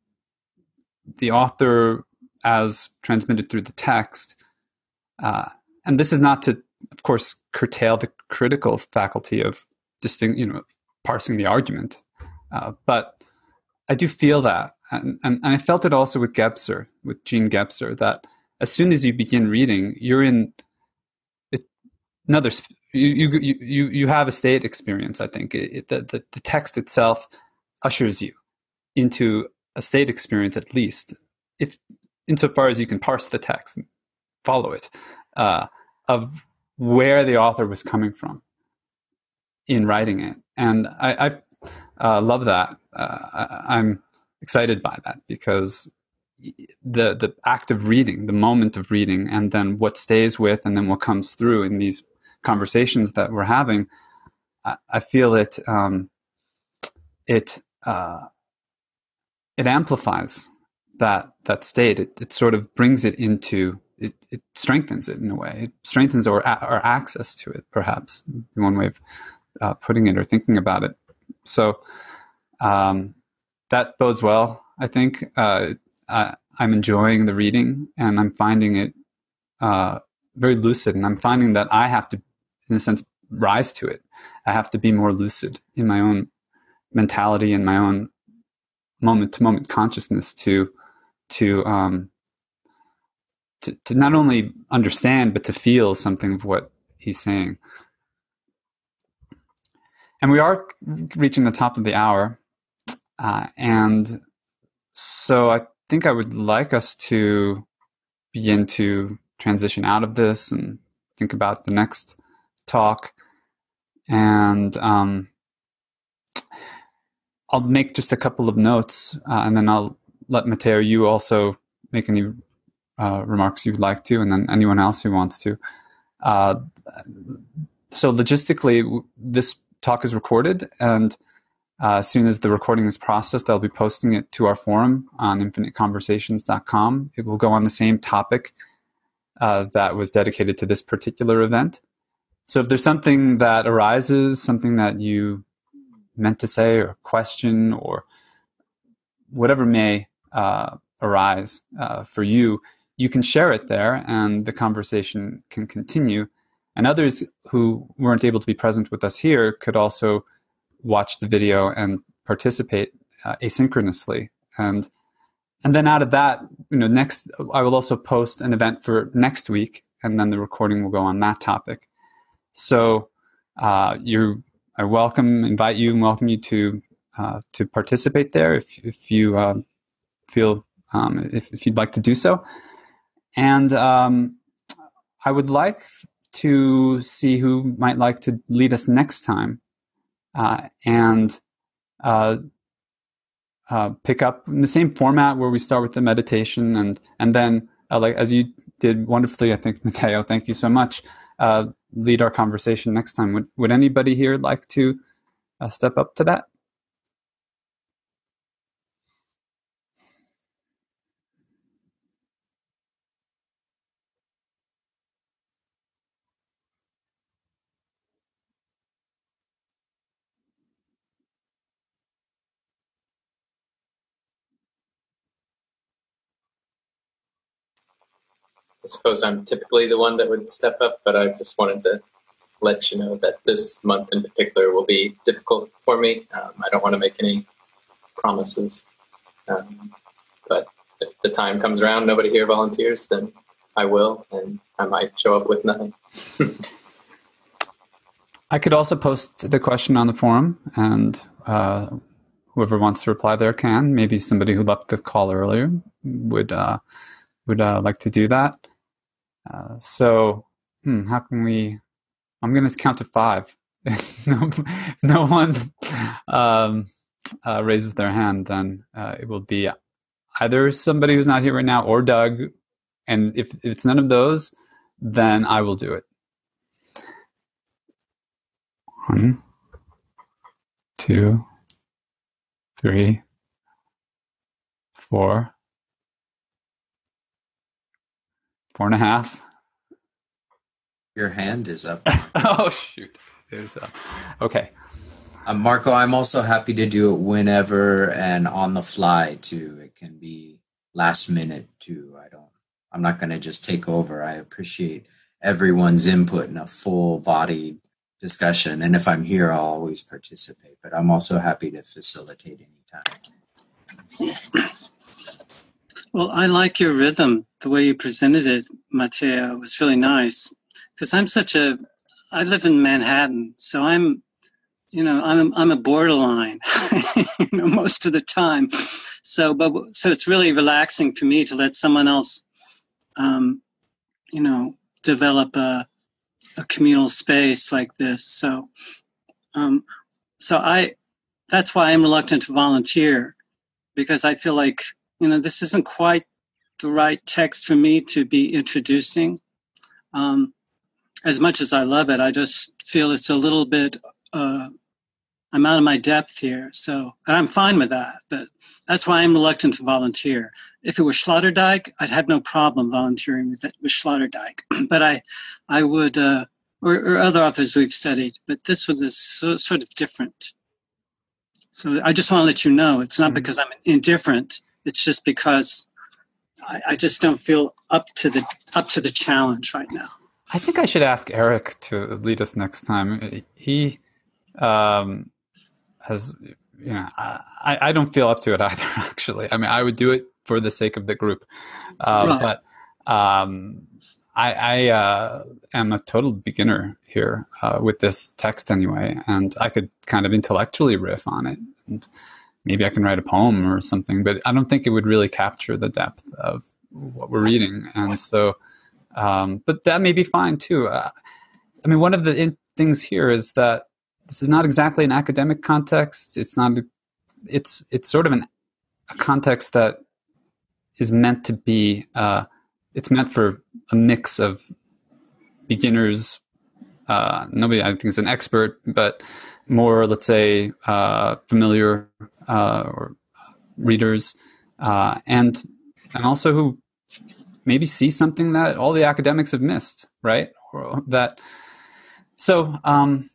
the author, as transmitted through the text, uh, and this is not to, of course, curtail the critical faculty of distinct, you know, parsing the argument, uh, but I do feel that, and, and, and I felt it also with Gebser, with Jean Gebser, that as soon as you begin reading, you're in another. You, you you you have a state experience. I think it, it, the, the the text itself ushers you into a state experience at least, if insofar as you can parse the text follow it, uh, of where the author was coming from in writing it, and I, I uh, love that. Uh, I, am excited by that because the the act of reading, the moment of reading, and then what stays with, and then what comes through in these conversations that we're having, I, I feel it um, it uh, it amplifies that that state. It, it sort of brings it into it, it strengthens it in a way. It strengthens our our access to it, perhaps one way of uh, putting it or thinking about it. So um, that bodes well. I think uh, I, am enjoying the reading and I'm finding it uh, very lucid. And I'm finding that I have to, in a sense, rise to it. I have to be more lucid in my own mentality and my own moment to moment consciousness to to um, to, to not only understand but to feel something of what he's saying. And we are reaching the top of the hour. Uh, and so I think I would like us to begin to transition out of this and think about the next talk. And um, I'll make just a couple of notes uh, and then I'll let Matteo, you also make any uh, remarks you'd like to, and then anyone else who wants to. Uh, so logistically, this talk is recorded, and uh, as soon as the recording is processed, I'll be posting it to our forum on infiniteconversations.com. It will go on the same topic uh, that was dedicated to this particular event. So if there's something that arises, something that you meant to say or question or whatever may uh, arise uh, for you, you can share it there and the conversation can continue. And others who weren't able to be present with us here could also watch the video and participate uh, asynchronously. And and then out of that, you know, next I will also post an event for next week, and then the recording will go on that topic. So uh, you I welcome, invite you, and welcome you to uh, to participate there if if you uh, feel um, if if you'd like to do so. And um, I would like to see who might like to lead us next time uh, and uh, uh, pick up in the same format where we start with the meditation and and then uh, like as you did wonderfully, I think Matteo. Thank you so much. Uh, lead our conversation next time. Would would anybody here like to uh, step up to that? I suppose I'm typically the one that would step up, but I just wanted to let you know that this month in particular will be difficult for me. Um, I don't want to make any promises, um, but if the time comes around, nobody here volunteers, then I will, and I might show up with nothing. I could also post the question on the forum, and uh, whoever wants to reply there can. Maybe somebody who left the call earlier would uh, would uh, like to do that. Uh, so, hmm, how can we? I'm going to count to five. no, no one um, uh, raises their hand, then uh, it will be either somebody who's not here right now or Doug. And if, if it's none of those, then I will do it. One, two, three, four, Four and a half. Your hand is up. oh shoot! It is up. Okay. Um, Marco, I'm also happy to do it whenever and on the fly too. It can be last minute too. I don't. I'm not going to just take over. I appreciate everyone's input in a full body discussion. And if I'm here, I'll always participate, but I'm also happy to facilitate anytime. Well, I like your rhythm, the way you presented it, Matteo. It was really nice. Because I'm such a, I live in Manhattan, so I'm, you know, I'm I'm a borderline, you know, most of the time. So, but so it's really relaxing for me to let someone else, um, you know, develop a a communal space like this. So, um, so I, that's why I'm reluctant to volunteer, because I feel like you know this isn't quite the right text for me to be introducing. Um, as much as I love it, I just feel it's a little bit. Uh, I'm out of my depth here, so and I'm fine with that. But that's why I'm reluctant to volunteer. If it were Sloterdijk, I'd have no problem volunteering with, it, with Sloterdijk. but I, I would, uh, or, or, other authors we've studied. But this one is so, sort of different. So I just want to let you know it's not mm-hmm. because I'm indifferent. It's just because I, I just don't feel up to the up to the challenge right now. I think I should ask Eric to lead us next time. He um, has, you know, I, I don't feel up to it either. Actually, I mean, I would do it for the sake of the group, uh, right. but um, I, I uh, am a total beginner here uh, with this text anyway, and I could kind of intellectually riff on it, and maybe I can write a poem or something. But I don't think it would really capture the depth of what we're reading, and so um, but that may be fine too. Uh, I mean, one of the in- things here is that this is not exactly an academic context. It's not. It's it's sort of an, a context that is meant to be. Uh, it's meant for a mix of beginners. Uh, nobody, I think, is an expert, but more, let's say, uh, familiar uh, or readers, uh, and and also who maybe see something that all the academics have missed, right? Or that. So um,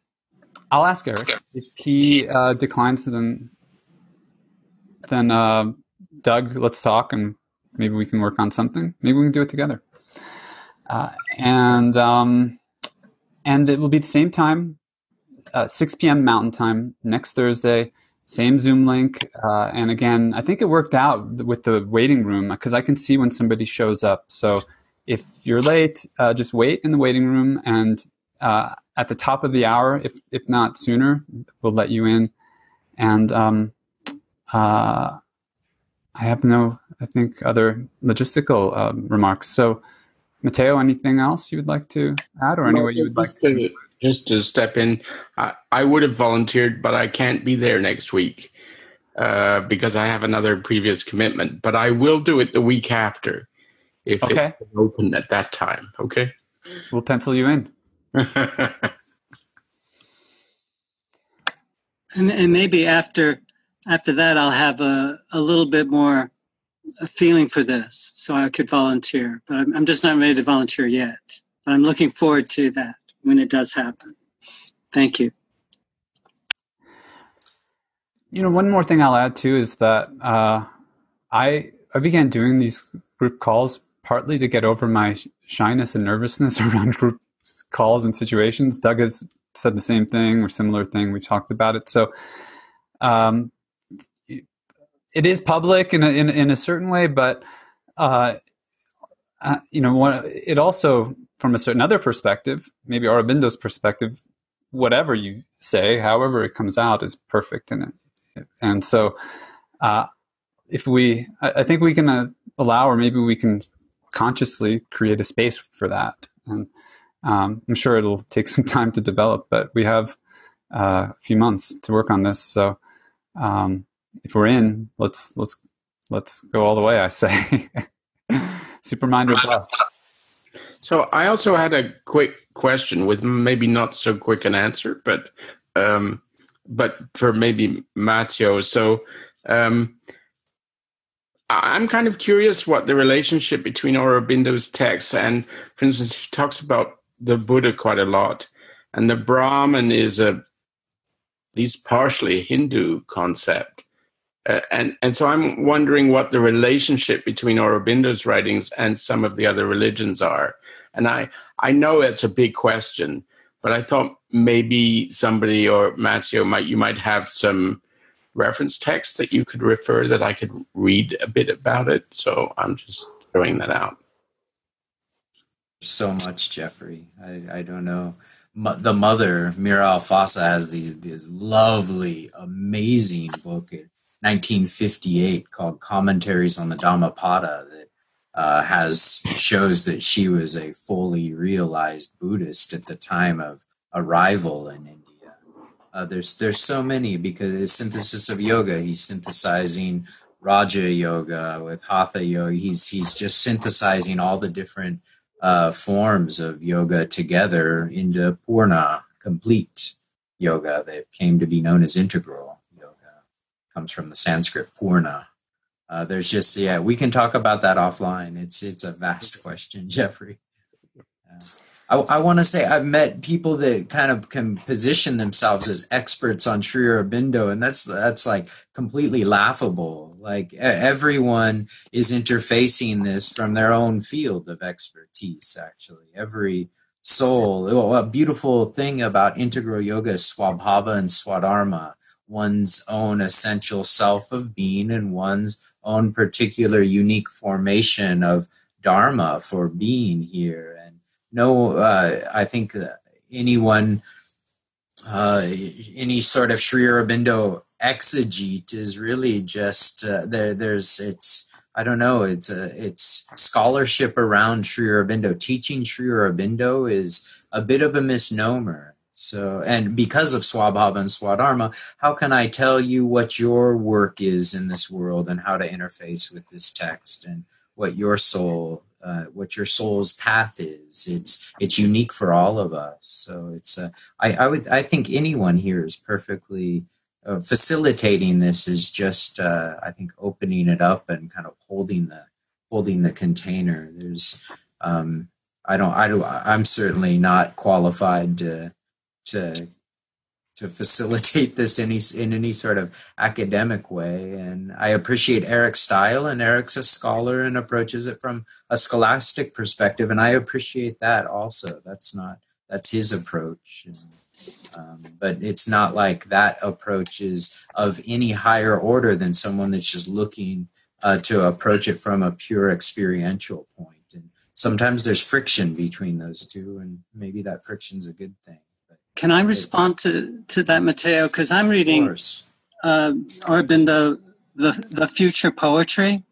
I'll ask Eric if he uh, declines. Then, then uh, Doug, let's talk, and maybe we can work on something. Maybe we can do it together. Uh, and um, and it will be the same time, uh, 6 p.m. Mountain Time next Thursday same Zoom link. Uh, and again, I think it worked out with the waiting room because I can see when somebody shows up. So if you're late, uh, just wait in the waiting room, and uh, at the top of the hour, if if not sooner, we'll let you in. And um, uh, I have no, I think, other logistical um, remarks. So, Matteo, anything else you would like to add, or any way you would like to? Just to step in, I, I would have volunteered, but I can't be there next week uh, because I have another previous commitment. But I will do it the week after if okay. it's open at that time. Okay. We'll pencil you in. and, and maybe after after that, I'll have a, a little bit more a feeling for this, so I could volunteer. But I'm, I'm just not ready to volunteer yet. But I'm looking forward to that when it does happen. Thank you. You know, one more thing I'll add too is that uh, I I began doing these group calls partly to get over my shyness and nervousness around group calls and situations. Doug has said the same thing or similar thing. We talked about it. So, um, it is public in a, in, in a certain way, but uh, uh, you know, one, it also from a certain other perspective, maybe Aurobindo's perspective, whatever you say, however it comes out, is perfect in it. And so, uh, if we, I, I, think we can uh, allow, or maybe we can consciously create a space for that. And um, I'm sure it'll take some time to develop, but we have uh, a few months to work on this. So, um, if we're in, let's let's let's go all the way. I say, Supermind blessed. So I also had a quick question with maybe not so quick an answer, but um, but for maybe Matteo. So um, I'm kind of curious what the relationship between Aurobindo's texts and, for instance, he talks about the Buddha quite a lot, and the Brahman is a at least partially Hindu concept. Uh, and and so I'm wondering what the relationship between Aurobindo's writings and some of the other religions are And I, I know it's a big question, but I thought maybe somebody or Matteo might you might have some reference text that you could refer that I could read a bit about it. So I'm just throwing that out. So much, Geoffrey. I, I don't know. the mother, Mira Alfassa, has these, this lovely, amazing book in 1958 called Commentaries on the Dhammapada that uh, has shows that she was a fully realized Buddhist at the time of arrival in India. Uh, there's there's so many because his synthesis of yoga. He's synthesizing Raja Yoga with Hatha Yoga. He's he's just synthesizing all the different uh, forms of yoga together into Purna, complete yoga that came to be known as integral yoga. Comes from the Sanskrit Purna. Uh, there's just yeah, we can talk about that offline. It's it's a vast question, Geoffrey. I, I want to say I've met people that kind of can position themselves as experts on Sri Aurobindo, and that's that's like completely laughable. Like everyone is interfacing this from their own field of expertise. Actually, every soul. Well, a beautiful thing about integral yoga is swabhava and swadharma, one's own essential self of being and one's own particular unique formation of dharma for being here and no, uh, I think anyone, uh, any sort of Sri Aurobindo exegete is really just uh, there. There's it's I don't know. It's a it's scholarship around Sri Aurobindo. Teaching Sri Aurobindo is a bit of a misnomer. So, and because of Swabhava and Swadharma, how can I tell you what your work is in this world and how to interface with this text and what your soul uh, what your soul's path is. It's it's unique for all of us. So it's uh, I, I would I think anyone here is perfectly uh, facilitating this is just uh, I think opening it up and kind of holding the holding the container. There's um, I don't I do I'm certainly not qualified to to to facilitate this any in any sort of academic way. And I appreciate Eric's style, and Eric's a scholar and approaches it from a scholastic perspective, and I appreciate that also. That's not that's his approach. And, um, but it's not like that approach is of any higher order than someone that's just looking uh, to approach it from a pure experiential point. And sometimes there's friction between those two, and maybe that friction's a good thing. Can I respond to, to that, Matteo? Because I'm reading uh, Aurobindo, the the future poetry.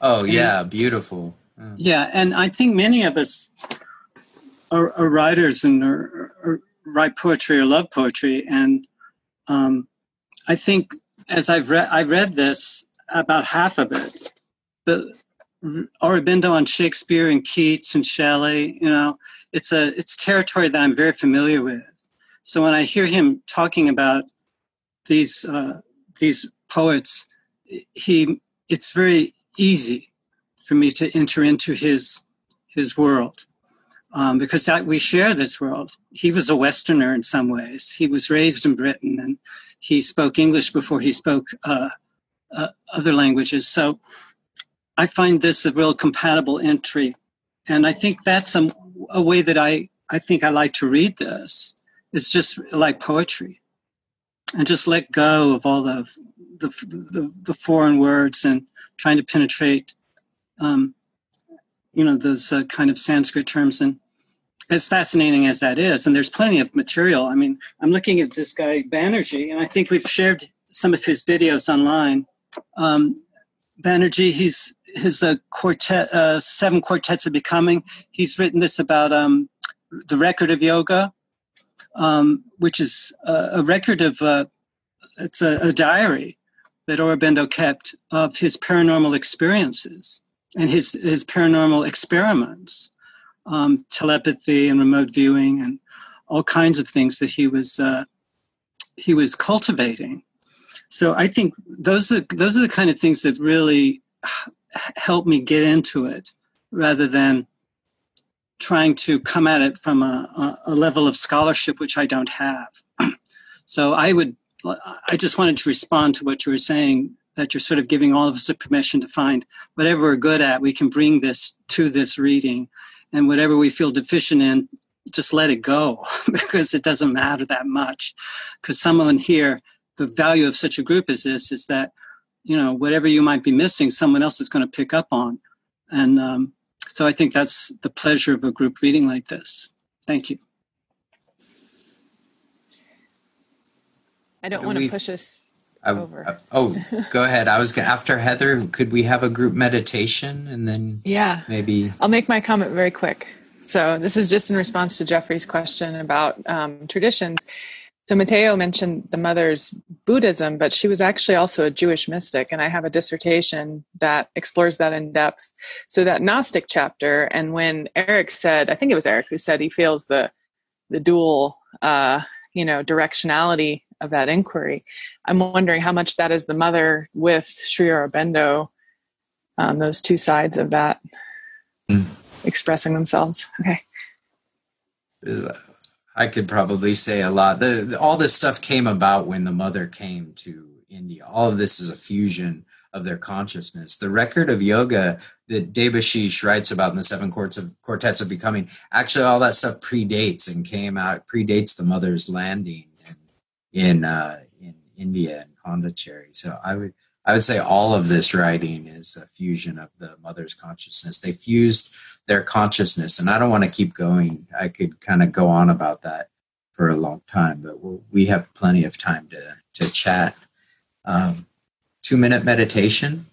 Oh yeah, and, beautiful. Yeah. yeah. and I think many of us are, are writers and are, are write poetry or love poetry, and um, I think as I've read I read this about half of it, the Aurobindo on Shakespeare and Keats and Shelley, you know, it's a it's territory that I'm very familiar with. So when I hear him talking about these uh, these poets, he it's very easy for me to enter into his his world um, because that, we share this world. He was a Westerner in some ways. He was raised in Britain and he spoke English before he spoke uh, uh, other languages. So I find this a real compatible entry, and I think that's a, a way that I, I think I like to read this. is just like poetry, and just let go of all the the, the, the foreign words and trying to penetrate, um, you know, those uh, kind of Sanskrit terms. And as fascinating as that is, and there's plenty of material. I mean, I'm looking at this guy Banerji, and I think we've shared some of his videos online. Um, Banerji, he's his uh, quartet, uh, seven quartets of becoming. He's written this about um, the record of yoga, um, which is a record of uh, it's a, a, diary that Aurobindo kept of his paranormal experiences and his his paranormal experiments, um, telepathy and remote viewing and all kinds of things that he was uh, he was cultivating. So I think those are those are the kind of things that really help me get into it rather than trying to come at it from a, a level of scholarship which I don't have. so I would, I just wanted to respond to what you were saying that you're sort of giving all of us permission to find whatever we're good at, we can bring this to this reading and whatever we feel deficient in, just let it go because it doesn't matter that much. Because someone here, the value of such a group as this is that, you know, whatever you might be missing, someone else is going to pick up on. And um, so I think that's the pleasure of a group reading like this. Thank you. I don't want to push us I, over. I- oh, go ahead. I was gonna, after Heather. Could we have a group meditation and then Yeah. maybe? I'll make my comment very quick. So, this is just in response to Geoffrey's question about um, traditions. So, Matteo mentioned the mother's Buddhism, but she was actually also a Jewish mystic. And I have a dissertation that explores that in depth. So, that Gnostic chapter, and when Eric said, I think it was Eric who said he feels the, the dual, uh, you know, directionality of that inquiry, I'm wondering how much that is the mother with Sri Aurobindo, um, those two sides of that expressing themselves. Okay. I could probably say a lot. The, the- all this stuff came about when the mother came to India. All of this is a fusion of their consciousness. The record of yoga that Debashish writes about in the seven quartets of quartets of becoming, actually all that stuff predates and came out predates the mother's landing in in, uh, in India and Pondicherry. So I would I would say all of this writing is a fusion of the mother's consciousness. They fused their consciousness, and I don't want to keep going. I could kind of go on about that for a long time, but we'll, we have plenty of time to to chat. Um, two minute meditation.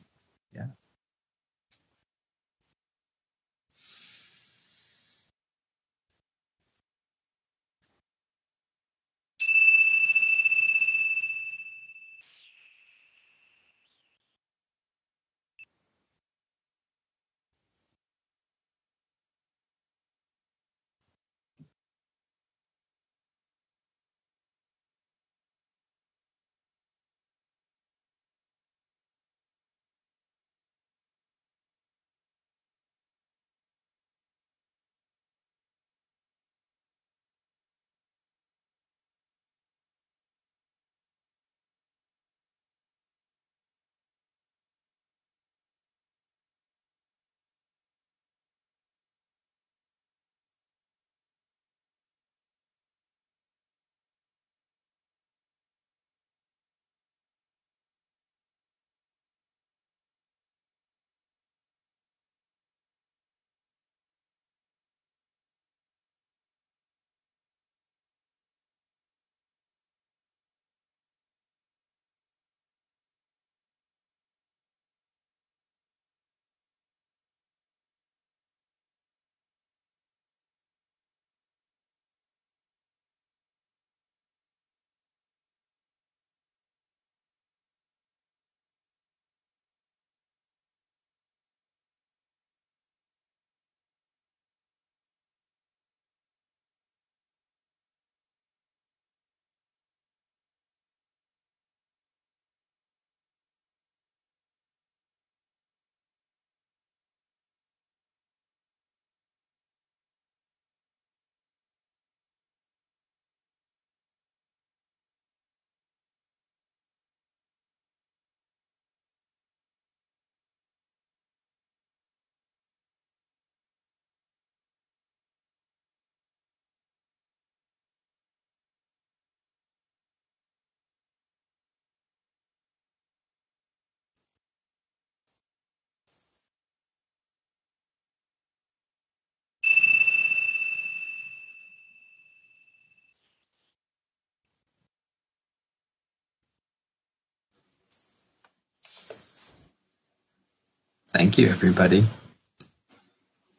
Thank you, everybody.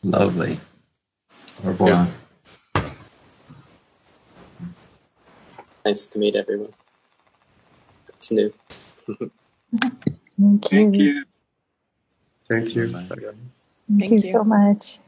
Lovely. Au revoir. Nice to meet everyone. It's new. Thank you. Thank you. Thank, Thank you you. so much.